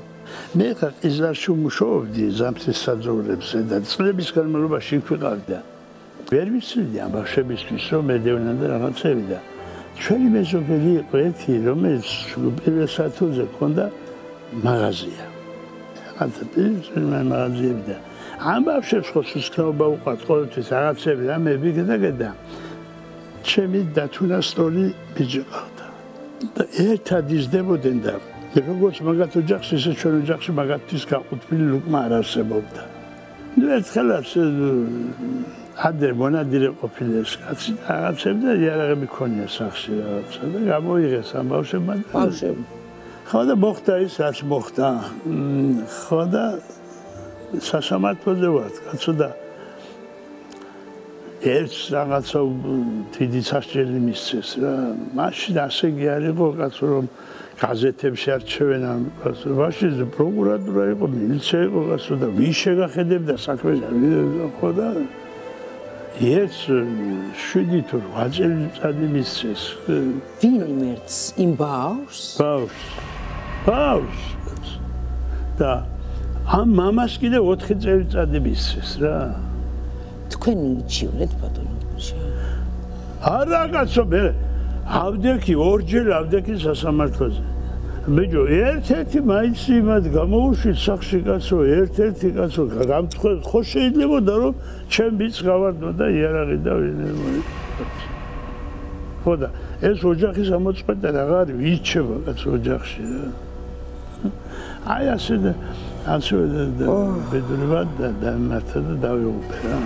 მე ხარ იზარში მუშაობდი ზამთრის საძოვრებზე და წლების განმავლობაში ვიყავდა ვერ ვიცოდი ამ ბავშვებისთვის რომ მედევნან და რაღაცები და ჩვენი მეზობელი იყო ერთი რომელიც პირველ სათულზე ქონდა მაღაზია. რაღაცა პირველ მაღაზიები და ამ ბავშვებს ხო სუსქნობა უყვართ ყოველთვის რაღაცები და მე ვიგდა და ჩემი დათუნა სტოლი ბიჭი ყავდა და ერთად იზრდებოდნენ და როგორც მაგათ ოჯახში ისე ჩვენ ოჯახში მაგათთვის გაყუთბილი ლუკმა არ არსებობდა. ნუ ერთხელაც ადრე მონადირე ყოფილეს კაცი და რაღაცები და იარაღები ქონია სახში რაღაცა და გამოიღეს ამ ბავშვებმა და ბავშვები. ხო და მოხდა ის რაც მოხდა. ხო და სასამართლოზე ვარ კაცო და ერთ რაღაცა დიდი სასჯელი მისცეს რა. მაშინ ასე კი არ იყო კაცო რომ გაზეთებში არჩევენ ამ კაცო. მაშინ პროკურატურა იყო, მილიცია იყო კაცო და ვის შეგახედებდა საქმეს ხო და ერთ შვიდი თუ რვა წელი მისცეს. ვინ იმერც იმ ბავშვს? ბავშვს. ბავშვს. და ამ მამას კიდე 4 წელი მისცეს რა. თქვენ მიჩივნეთ ბატონო შე არა კაცო მე ავდექი ორჯერ ავდექი სასამართლოზე მეჯო ერთ-ერთი მაინც იმად გამოუშვით სახში კაცო ერთ-ერთი კაცო გამწყვე ხო შეიძლება და რომ ჩემ ბიც გავარდო და იარაღი და ხო და ეს ოჯახის ამოწყვეტა აღარ ვიჩება კაცო ოჯახში რა აი ასე და ასე და ბედრვა და და მართა და დავიღუპე რა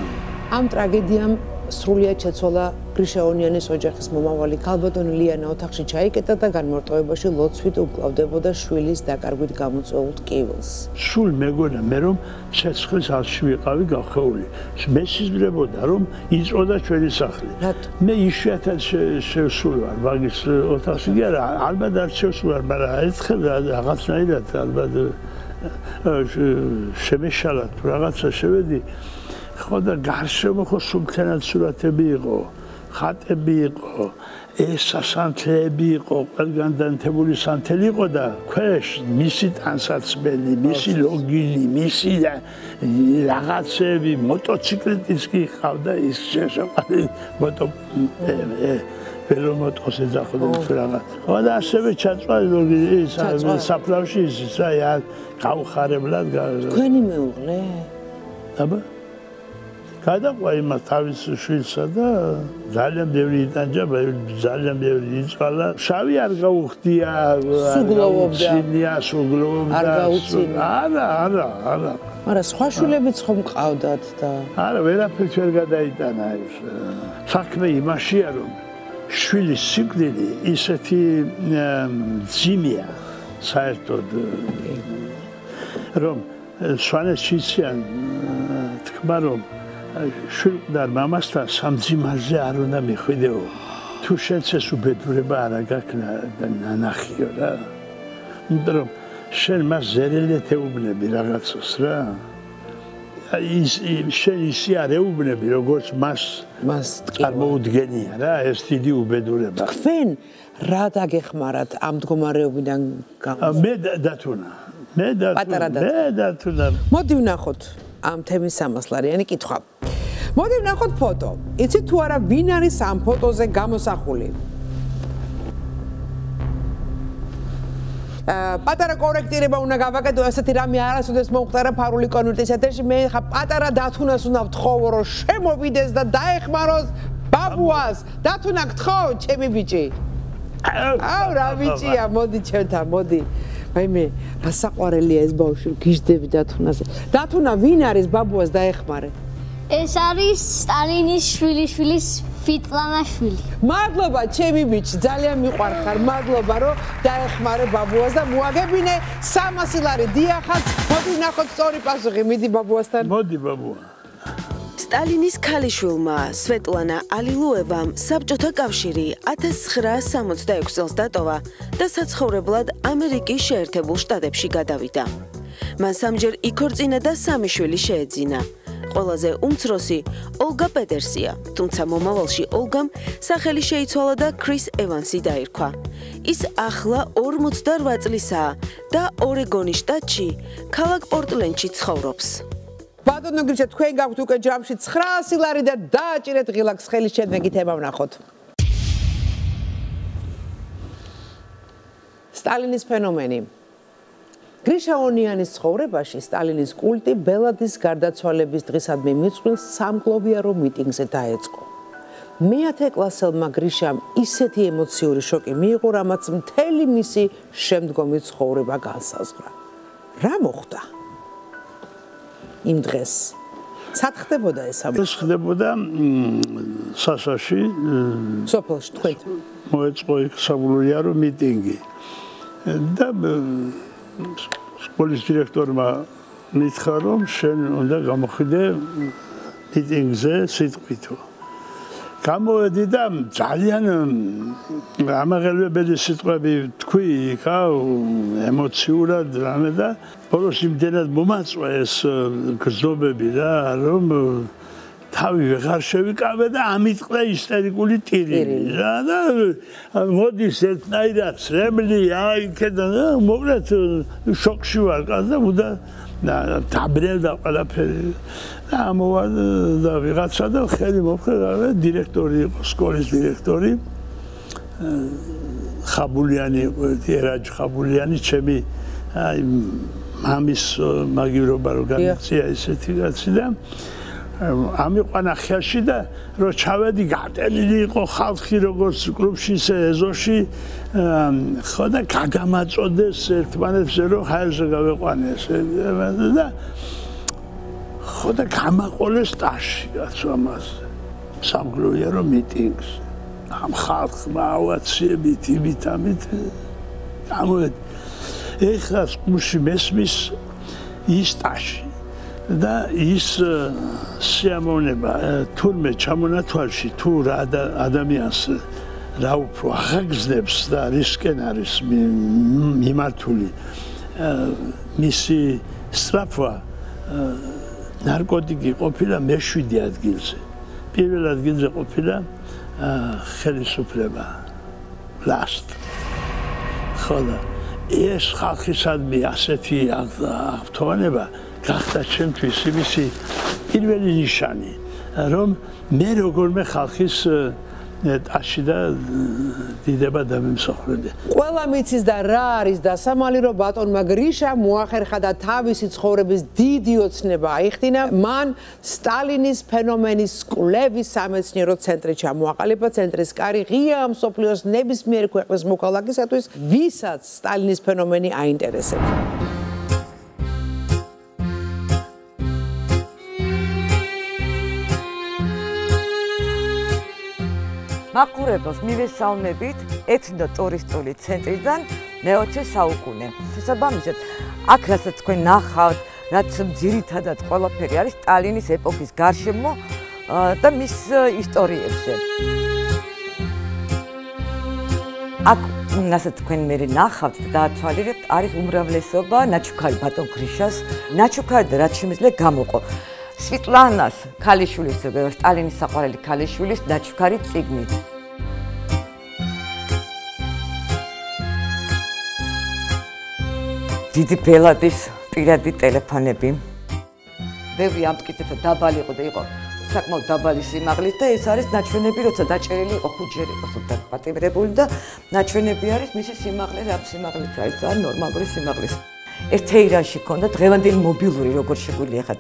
ამ ტრაგედიამ სრულიად შეცვალა გრიშაონიანის ოჯახის მომავალი ქალბატონი ლიანა ოთახში ჩაიკეტა და განმარტოებაში ლოცვით უკლავდებოდა შვილის დაკარგვით გამოწვეულ ტკივილს. სულ მეგონა მე რომ ცეცხლის ალში ვიყავი გახეული. მე სიზმრებოდა რომ იწოდა ჩვენი სახლი. მე იშვიათად შევსულვარ მაგის ოთახში არა ალბათ არ შევსულვარ, მაგრამ ერთხელ რაღაცნაირად ალბათ შემეშალა თუ რაღაცა შევედი ხო და გარშემო ხო სულთენად სურათები იყო ხატები იყო ეს სასანთლეები იყო ყველგან დანთებული სანთელი იყო და ქვეშ მისი ტანსაცმელი მისი ლოგინი მისი რაღაცები მოტოციკლეტიც კი ხავდა ის შეშოყალი მოტო ფერო მოტოზე ძახოდა რაღაც. ხო და ასევე ჩაწვა ის საფლავში ის რა გაუხარებლად თქვენი მეუღლე? აბა გადაყვა იმას თავის შვილსა და ძალიან ბევრი იტანჯა, ძალიან ბევრი იწვალა. შავი არ გაუხდია, სუგლოვობდა. სუგლოვობდა. არ გაუცინა. არა, არა, არა. არა, სხვა შვილებიც ხომ ყავდათ და არა, ვერაფერს ვერ გადაიტანა ეს. საქმე იმაშია, რომ შვილის სიკვდილი ისეთი ძიმია საერთოდ რომ სვანეთშიციან თქვა რომ შვილდარ მამასთან სამძიმარზე არ უნდა მიხვიდეო. თუ შენც ეს უბედურება არ აგაქნა და ნანახიო რა. იმიტომ რომ შენ მას ზერელეთ ეუბნები რაღაცას რა. ის შენ ისი არ ეუბნები როგორც მას მას წარმოუდგენია რა ეს დიდი უბედურება. თქვენ რა დაგეხმარათ ამ მდგომარეობიდან გამო? მე დათუნა. მე დათუნა. მე დათუნა. მოდი ვნახოთ ამ თემის სამასლარიანი კითხვა. მოდი ვნახოთ ფოტო. იცი თუ არა ვინ არის ამ ფოტოზე გამოსახული? აა პატარა კორექტირება უნდა გავაკეთო, ასეთი რამე არასოდეს მომხდარა ფარული კონვერტის ეთერში. მე ხა პატარა დათუნას უნდა ვთხოვო, რომ შემოვიდეს და დაეხმაროს ბაბუას. დათუნა გთხოვ, ჩემი ბიჭი. აუ რა ბიჭია მოდი ჩემთან მოდი აი მე ასაყვარელია ეს ბავშვი გიждები დათუნაზე დათუნა ვინ არის ბაბუას დაეხმარე ეს არის სტალინის შვილიშვილის ფიტლანა შვილი. მადლობა, ჩემი ბიჭი, ძალიან მიყვარხარ. მადლობა, რომ დაეხმარე ბაბუას და მოაგებინე 300 ლარი დიახაც. მოდი ნახოთ სწორი პასუხი, მიდი ბაბუასთან. მოდი ბაბუა. სტალინის ქალიშვილმა სვეტლანა ალილუევამ საბჭოთა კავშირი 1966 წელს დატოვა და საცხოვრებლად ამერიკის შეერთებულ შტატებში გადავიდა. მან სამჯერ იქორწინა და სამი შვილი შეეძინა. ყველაზე უმცროსი ოლგა პეტერსია, თუმცა მომავალში ოლგამ სახელი შეიცვალა და კრის ევანსი დაირქვა. ის ახლა 48 წლისაა და ორეგონის შტატში, ქალაქ პორტლენდში ცხოვრობს. ბატონო გიჩა თქვენ გაქვთ უკვე ჯამში 900 ლარი და დააჭირეთ ღილაკს ხელის შემდეგი თემა ვნახოთ. სტალინის ფენომენი გრიშა ონიანის ცხოვრებაში სტალინის კულტი ბელადის გარდაცვალების დღისადმი მიწვილ სამგლოვიარო მიტინგზე დაეწყო. მეათე კლასელმა გრიშამ ისეთი ემოციური შოკი მიიღო, რამაც მთელი მისი შემდგომი ცხოვრება განსაზღვრა. რა მოხდა? იმ დღეს სად ხდებოდა ეს ამბავი? ეს ხდებოდა სასაში სოფელში თქვენ მოეწყო იქ სამგლოვიარო მიტინგი. და სკოლის დირექტორმა მითხრა რომ შენ უნდა გამოხიდე მიტინგზე სიტყვითო გამოვედი და ძალიან ამაღელვებელი სიტყვები თქვი იქა ემოციურად რამე და ბოლოს იმდენად მომაწვა ეს გზნობები რა რომ თავი ვეღარ შევიკავე და ამით ყდა ისტერიკული ტირი რა და მოდის ერთნაირად ცრემლი აი ქედა მოგრეთ შოქში ვარ და უდა დაბრევდა ყველაფერი. და მოვა და ვიღაცა და ხელი მოხდა დირექტორი იყო სკოლის დირექტორი. ხაბულიანი იყო ერაჯ ხაბულიანი ჩემი აი მამის მაგივრობა რო განიცია ესეთი კაცი და ამიყვანა ხელში და რო ჩავედი გატენილი იყო ხალხი როგორც კლუბში ისე ეზოში ხო და გაგამაწოდეს ერთმანეთზე რომ ხაერზე გავეყვანეს. და ხო და გამაყოლეს ტაში კაცო ამას სამგლოვია რომ მიტინგს. ამ ხალხმა ავაციებით იმით ამით გამოვედი ეხლა სკულში მესმის ის ტაში და ის სიამოვნება თურმე ჩამონათვალში თუ რა ადამიანს რა უფრო აღგზნებს და რისკენ არის მიმართული მისი სტრაფვა ნარკოტიკი ყოფილა მე-7 ადგილზე. პირველ ადგილზე ყოფილა ხელისუფლება. ლასტ ხოლო ეს ხალხისადმი ასეთი აღთოვანება გახდა ჩემთვის იმისი პირველი ნიშანი, რომ მე როგორმე ხალხის აში და დიდება დამემსახურებდი. ყველა მიცის და რა არის დასამალი რომ ბატონმა გრიშა მოახერხა და თავისი ცხოვრების დიდი ოცნება აიხდინა. მან სტალინის ფენომენის კვლევის სამეცნიერო ცენტრი ჩამოაყალიბა. ცენტრის კარი ღია მსოფლიოს ნებისმიერ ქვეყნის მოქალაქისათვის, ვისაც სტალინის ფენომენი აინტერესებს. მაყურებელს მივესალმებით ეთნო ტურისტული ცენტრიდან მე-20 საუკუნე. შესაბამისად, აქ რასაც თქვენ ნახავთ, რაც ძირითადად ყველაფერი არის სტალინის ეპოქის გარშემო და მის ისტორიებზე. აქ რასაც თქვენ მე ნახავთ და დაათვალიერებთ, არის უმრავლესობა ნაჩუქარი ბატონ გრიშას, ნაჩუქარი და რაც შემიძლია გამოყო. სვიტლანას ქალიშვილის სტალინის საყვარელი ქალიშვილის დაჩქარი ციგნი დიდი ბელადის პირადი ტელეფონები. ბევრი ამტკიცებდა დაბალი იყო და იყო საკმაოდ დაბალი სიმაღლით და ეს არის ნაჩვენები როცა დაჭერილი იყო ხუჯერი იყო სულ დაპატიმრებული და ნაჩვენები არის მისი სიმაღლე რა სიმაღლით არის და ნორმალური სიმაღლის. ერთ ეირანში ქონდა დღევანდელი მობილური როგორ შეგვიძლია ხა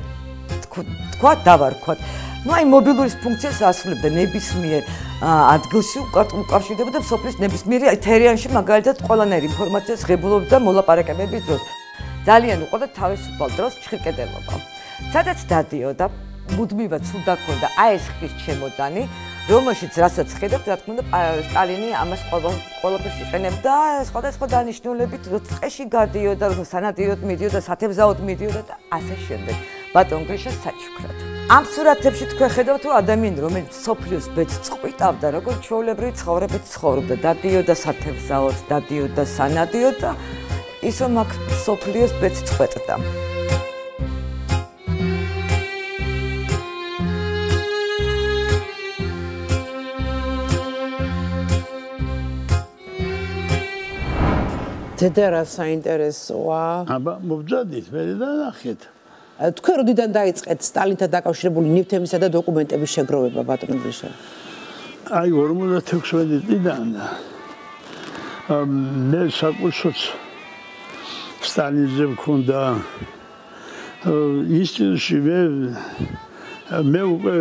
თქვა დავარქვათ ну აი მობილურის ფუნქციას ასრულებდა. ნებისმიერ ადგილში უკავშირდებოდა სოფლის ნებისმიერ ეთერიანში მაგალითად ყველანაირი ინფორმაციას ღებულობდა მოლაპარაკებების დროს. ძალიან უყვარდა თავისუფალ დროს ჩხირკედელობა სადაც დადიოდა მუდმივად სულ დაქონდა აი ეს ხის ჩემოდანი რომელშიც რასაც ხედავთ რა თქმა უნდა სტალინი ამას ყოველთვის იყენებდა სხვადასხვა დანიშნულებით როცხეში გადიოდა რომ სანადიროდ მიდიოდა სათევზაოდ მიდიოდა და ასე შემდეგ. ბატონ გრიშა საჩუქრად. ამ სურათებში თქვენ ხედავთ რომ ადამიანი რომელიც სოფლიოს ბედს წყვიტავდა როგორც ჩვეულებრივი ცხოვრებით ცხოვრობდა დადიოდა სათევზაოდ დადიოდა სანადიროდ და ის რომ აქ სოფლიოს ბედს წყვეტდა დედა რა საინტერესოა? აბა მობძადით, მე და ნახეთ. თქვენ როდიდან დაიწყეთ სტალინთან დაკავშირებული ნივთებისა და დოკუმენტების შეგროვება ბატონო გრიშა? აი 56 წლიდან მე საკუთრს სტალინზე მქონდა ინსტიტუტში მე მე უკვე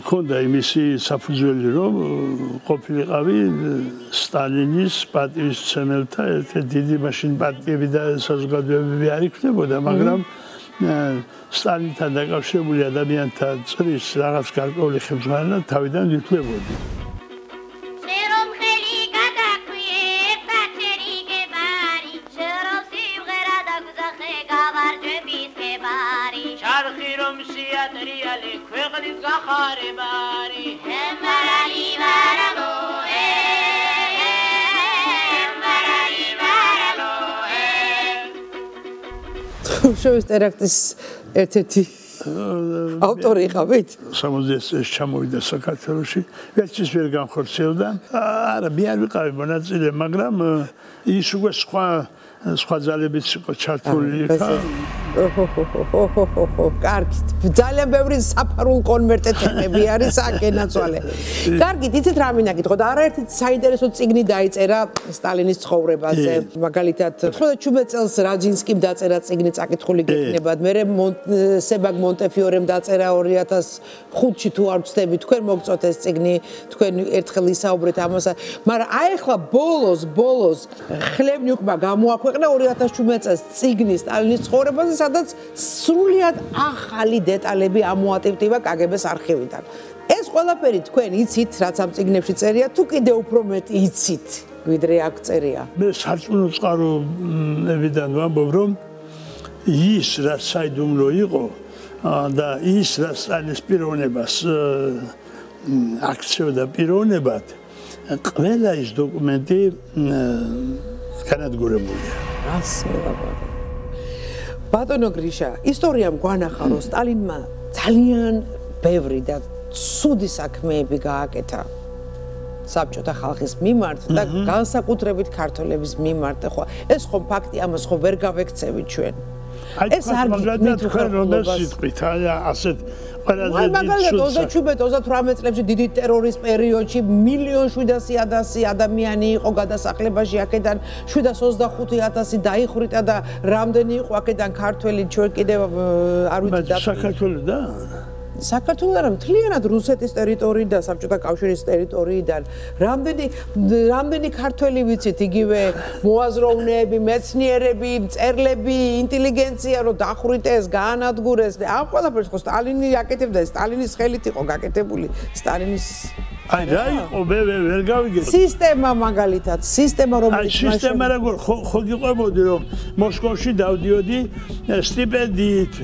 მქონდა იმისი საფუძველი რომ ყოფილიყავი სტალინის პატივისცემელთა ერთ-ერთი დიდი მაშინ პარტიები და საზოგადოებები არ იქნებოდა მაგრამ სტალინთან დაკავშირებული ადამიანთა წრის რაღაც გარკვეული ხელმძღვანელად თავიდან ვითვლებოდი ქვეყნის გახარებარი ემარალი ვარალო შოვის ტერაქტის ერთ-ერთი ავტორი ხავით 60 წელს ჩამოვიდა საქართველოში. ვერცის ვერ განხორციელდა. არა მე არ ვიყავი მონაწილე მაგრამ ის უკვე სხვა სხვა ძალებიც იყო ჩართული იქა. კარგით. ძალიან ბევრი საფარულ კონვერტეტები არის აკენაცვალე. კარგით, იცით რა მინდა გითხო და არაერთი საინტერესო წიგნი დაიწერა სტალინის ცხოვრებაზე. მაგალითად, 99 წელს რაჯინსკიმ დაწერა წიგნი წაკითხული გექნებათ. მე სებაგ მონტეფიორემ დაწერა 2005-ში თუ არ ვცდები, თქვენ მოგწოთ ეს წიგნი, თქვენ ერთხელ ისაუბრეთ ამასა. მაგრამ აი ახლა ბოლოს, ბოლოს ხლებნიუკმა გამოაქვე ქვეყნა 2017 წელს ციგნის სტალინის ცხოვრებაზე, სადაც სრულიად ახალი დეტალები ამოატივტივა კგბ-ს არქივიდან. ეს ყველაფერი თქვენ იცით, რაც ამ ციგნებში წერია, თუ კიდე უფრო მეტი იცით, ვიდრე აქ წერია. მე სარწმუნო წყაროებიდან ვამბობ, რომ ის რაც საიდუმლო იყო და ის რაც სტალინის პიროვნებას აქცევდა პიროვნებად, ყველა ის დოკუმენტი განადგურებულია. რას მეგაბარი? ბატონო გრიშა, ისტორიამ გვანახა, რომ სტალინმა ძალიან ბევრი და ცუდი საქმეები გააკეთა საბჭოთა ხალხის მიმართ და განსაკუთრებით ქართველების მიმართ. ხო, ეს ხომ ფაქტი, ამას ხო ვერ გავექცევით ჩვენ. ეს არ გიქმით თქვენ რომ სიტყვით, აი ასეთ ყველაზე მაგალითად 27-28 წლებში დიდი ტერორის პერიოდში მილიონ 700 ადამიანი იყო გადასახლებაში აქედან. 725000 დაიხვრიტა და რამდენი იყო აქედან ქართველი ჩვენ კიდევ არ ვიცი და საქართველოს და საქართველოს არა მთლიანად რუსეთის ტერიტორიიდან საბჭოთა კავშირის ტერიტორიიდან რამდენი რამდენი ქართველი ვიცით იგივე მოაზროვნეები მეცნიერები მწერლები ინტელიგენცია რომ დახვრიტეს გაანადგურეს. ამ ყველაფერს ხო სტალინი აკეთებდა სტალინის ხელით იყო გაკეთებული სტალინის აი რა იყო? მე ვერ გავიგე. სისტემა მაგალითად სისტემა რომელიც აი სისტემა როგორ ხო გიყვებოდი რომ მოსკოვში დავდიოდი სტიპენდიით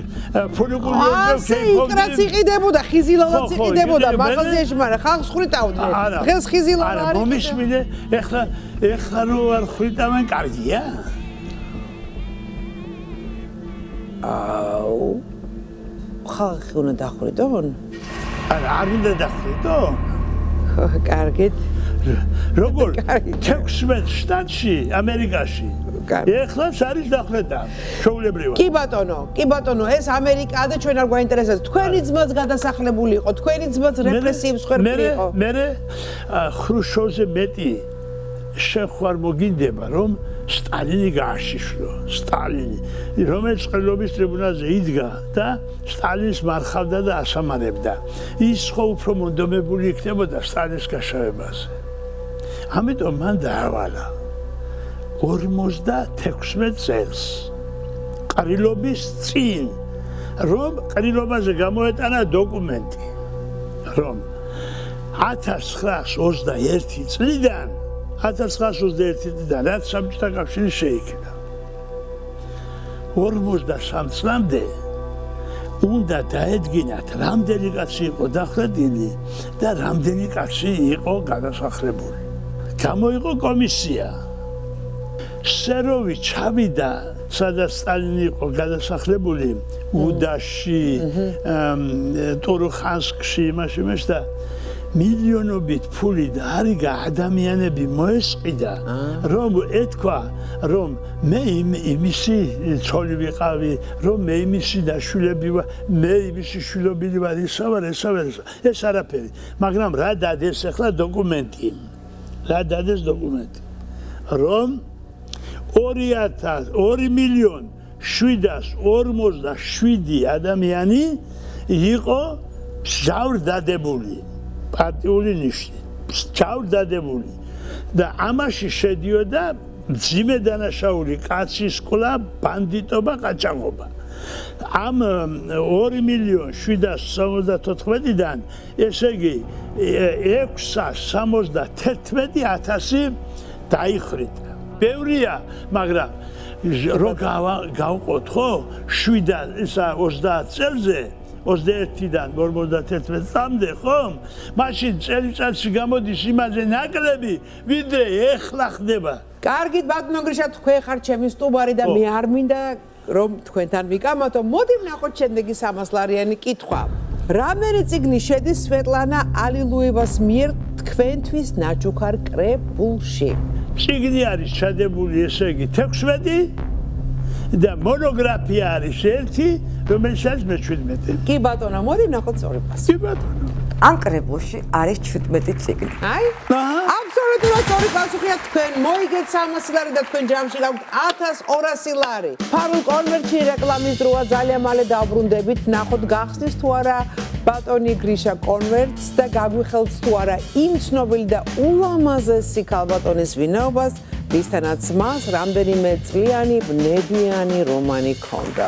ფულიკული ევროპი კეიფობდი იყიდებოდა ხიზილავაც იყიდებოდა მაღაზიაში მაგრამ ხალხს ხრიტავდნენ დღეს ხიზილავა არის არა მომისმინე ეხლა ეხლა რო არ ხრიტავენ კარგია. აუ ხალხი უნდა დახრიტონ არა არ უნდა დახრიტონ კარგით. როგორ 16 შტატში, ამერიკაში. ეხლაც არის დახლეტა, ჩვეულებრივად. კი ბატონო, კი ბატონო, ეს ამერიკაა და ჩვენ არ გვაინტერესებს. თქვენი ძმაც გადასახლებული იყო, თქვენი ძმაც რეპრესიებს ხერხი იყო. მე მე ხრუშოვზე მეტი შეხوار მოგინდება, რომ სტალინი გააშიშვლო, სტალინი, რომელიც ყრილობის ტრიბუნალზე იდგა და სტალინის მარხავდა და ასამარებდა. ის ხო უფრო მონდომებული იქნებოდა სტალინის გაშავებაზე. ამიტომ მან დაავალა 56 წელს ყრილობის წინ რომ ყრილობაზე გამოეტანა დოკუმენტი რომ 1921 წლიდან 1921 წლიდან რაც საბჭოთა კავშირი შეიქმნა. 53 წლამდე უნდა დაედგინათ რამდენი კაცი იყო დახრადილი და რამდენი კაცი იყო გადასახლებული. გამოიყო კომისია. სეროვი ჩავიდა სადაც სტალინი იყო გადასახლებული უდაში ტოროხანსკში იმაში მეშ და მილიონობით ფული და არიგა ადამიანები მოესყიდა რომ ეთქვა რომ მე იმისი ცოლი ვიყავი რომ მე იმისი დაშულები ვარ მე იმისი შვილობილი ვარ ისა ვარ ესა ვარ ეს არაფერი. მაგრამ რა დადეს ახლა დოკუმენტი? რა დადეს დოკუმენტი? რომ 2000 2 მილიონ 747 ადამიანი იყო ჟავრდადებული პარტიული ნიშნით ჟავრდადებული და ამაში შედიოდა ძიმე დანაშაული კაცის ყლა ბანდიტობა ყაჭაღობა ამ 2 მილიონ 774-დან ესე იგი 671 დაიხრით ბევრია, მაგრამ რო გავყოთ ხო 7 ისა 30 წელზე 21-დან 51 წამდე ხო? მაშინ წელიწადში გამოდის იმაზე ნაკლები, ვიდრე ეხლა ხდება. კარგით, ბატონო გრიშა, თქვენ ხარ ჩემი სტუბარი და მე არ მინდა რომ თქვენთან ვიკამათო. მოდი ვნახოთ შემდეგი 300 ლარიანი კითხვა. რამერი ციგნი შედის სვეტლანა ალილუევას მიერ თქვენთვის ნაჩუქარ კრებულში? ციგნი არის ჩადებული ესე იგი 16 და მონოგრაფია არის ერთი რომელსაც მე 17 კი ბატონო მოდი ნახოთ სწორი პასი კი ბატონო. ამ კრებულში არის 17 ციგნი აი აბსოლუტურად სწორი პასუხია თქვენ. მოიგეთ 300 ლარი და თქვენ ჯამში გაქვთ 1200 ლარი. ფარულ კონვერტში რეკლამის დროა ძალიან მალე დაუბრუნდებით ნახოთ გახსნის თუ არა ბატონი გრიშა კონვერტს და გაგვიხელს თუ არა იმ ცნობილი და ულამაზესი ქალბატონის ვინაობას, ვისთანაც მას რამდენიმე წლიანი ბნებიანი რომანი ჰქონდა.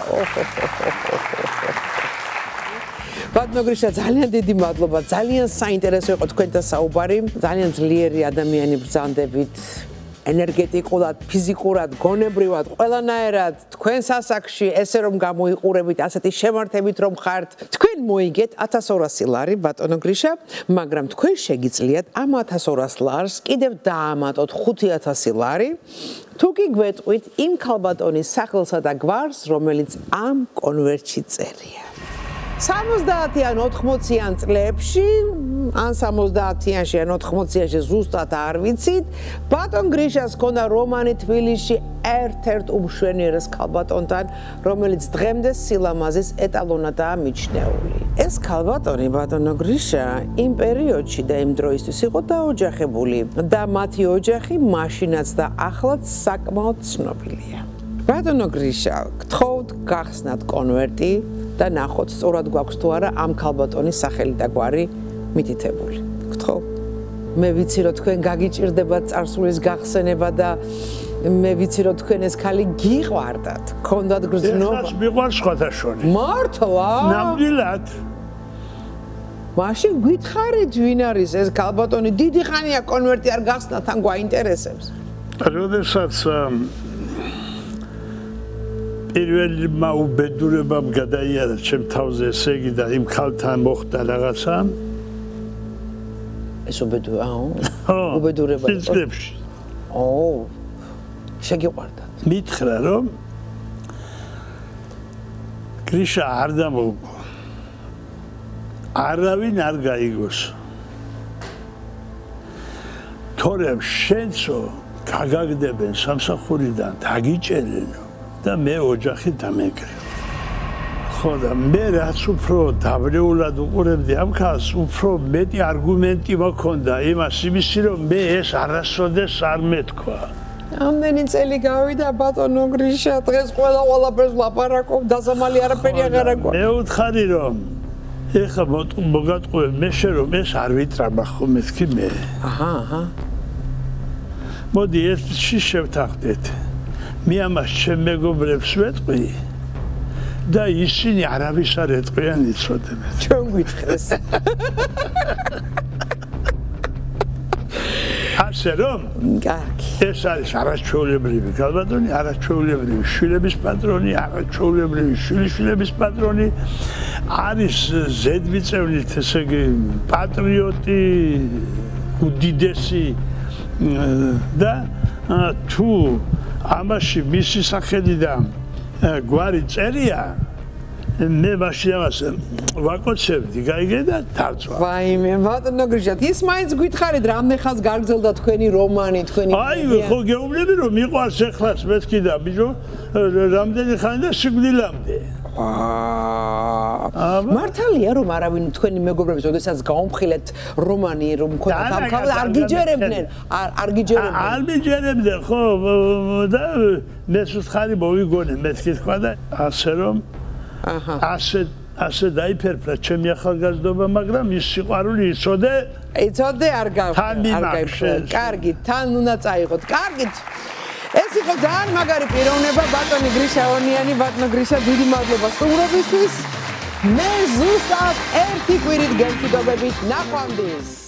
ბატონო გრიშა ძალიან დიდი მადლობა. ძალიან საინტერესო იყო თქვენთან საუბარი. ძალიან ძლიერი ადამიანი ბრძანდებით. ენერგეტიკულად, ფიზიკურად, გონებრივად, ყველანაირად თქვენ სასაკში ესე რომ გამოიყურებით, ასეთი შემართებით რომ ხართ, თქვენ მოიგეთ 1200 ლარი ბატონო გრიშა, მაგრამ თქვენ შეგიძლიათ ამ 1200 ლარს კიდევ დაამატოთ 5000 ლარი. თუ კი გვეტყვით იმ ქალბატონის სახელსა და გვარს, რომელიც ამ კონვერტში წერია. 70-იან 80-იან წლებში, ან 70-იანში ან 80-იანში ზუსტად არ ვიცით, ბატონ გრიშას ქონდა რომანი თბილისში ერთ-ერთ უმშვენიერეს ქალბატონთან, რომელიც დღემდე სილამაზის ეტალონადაა მიჩნეული. ეს ქალბატონი ბატონო გრიშა იმ პერიოდში და იმ დროისთვის იყო დაოჯახებული და მათი ოჯახი მაშინაც და ახლაც საკმაოდ ცნობილია. ბატონო გრიშა, გთხოვთ გახსნათ კონვერტი და ნახოთ სწორად გვაქვს თუ არა ამ ქალბატონის სახელი და გვარი მითითებული. გთხოვ? მე ვიცი რომ თქვენ გაგიჭირდება царსულის გახსენება და მე ვიცი რომ თქვენ ეს ხალი გიყვარდათ. გქონდათ გრძნობა. ეს მიყვარს სხვათა შორის. მართლა? ნამდვილად. მაშინ გითხარით ვინ არის ეს ქალბატონი? დიდი ხანია კონვერტი არ გახსნათ, ან გვაინტერესებს. როდესაც პირველი მაუბედურებამ გადაიარა ჩემ თავზე ესე იგი და იმ ხალთან მოხდა რაღაცა? ეს უბედურება აო უბედურება სიცრებში ო შეგიყვარდა მითხრა რომ კრიშა არ დამოუკო არავინ არ გაიგოს. თორემ შენцо გაგაგდებენ სამსახურიდან დაგიჭერენო და მე ოჯახი დამეკრე. ხო და მე რაც უფრო დაბრეულად უყურებდი ამ ხალხს, უფრო მეტი არგუმენტი მქონდა იმას იმისი რომ მე ეს არასოდეს არ მეთქვა. ამდენი წელი გავიდა ბატონო გრიშა, დღეს ყველა ყველაფერს ლაპარაკობ, დასამალი არაფერი აღარ აქვს. მე ვთხარი რომ ეხა მოგატყუე მე შე რომ ეს არ ვიტრაბა ხომ მეთქი მე. აჰა, აჰა. მოდი ეს შევთანხმდეთ. მე ამას ჩემ მეგობრებს ვეტყვი და ისინი არავის არ ეტყვიან იცოდებენ. ჩვენ გვითხრეს. ასე რომ კარგი ეს არის არაჩვეულებრივი გალბატონი არაჩვეულებრივი შვილების პატრონი არაჩვეულებრივი შვილიშვილების პატრონი არის ზედმიწევნით ესე იგი პატრიოტი უდიდესი და თუ ამაში მისი სახელი და გვარი წერია მე მაშინ ამას ვაკოცებდი, გაიგე და დავწვა. ვაიმე, ბატონო გრიშათ, ის მაინც გითხარით, რამდენი ხანს გაგრძელდა თქვენი რომანი, თქვენი აი, ხო გეუბნები რომ მიყვარს ეხლაც მეთქი და ბიჭო, რამდენი ხანი და სიკვდილამდე. აა მართალია რომ არავინ თქვენი მეგობრები ოდესაც გაუმხილეთ რომანი რომ მქონდა დამხავდა არ გიჯერებდნენ არ არ გიჯერებდნენ. არ გიჯერებდნენ ხო და მე სულ მოვიგონე მეთქი თქვა და ასე რომ აჰა. ასე ასე დაიფერფრა ჩემი ახალგაზრდობა მაგრამ ის სიყვარული იცოდე? იცოდე არ გავხარ კარგი თან უნდა წაიღოთ. კარგით ეს იყო ძალიან მაგარი პიროვნება ბატონი გრიშაონიანი ბატონო გრიშა დიდი მადლობა სტუმრობისთვის. მე ზუსტად ერთი კვირით გემშვიდობებით ნახვამდის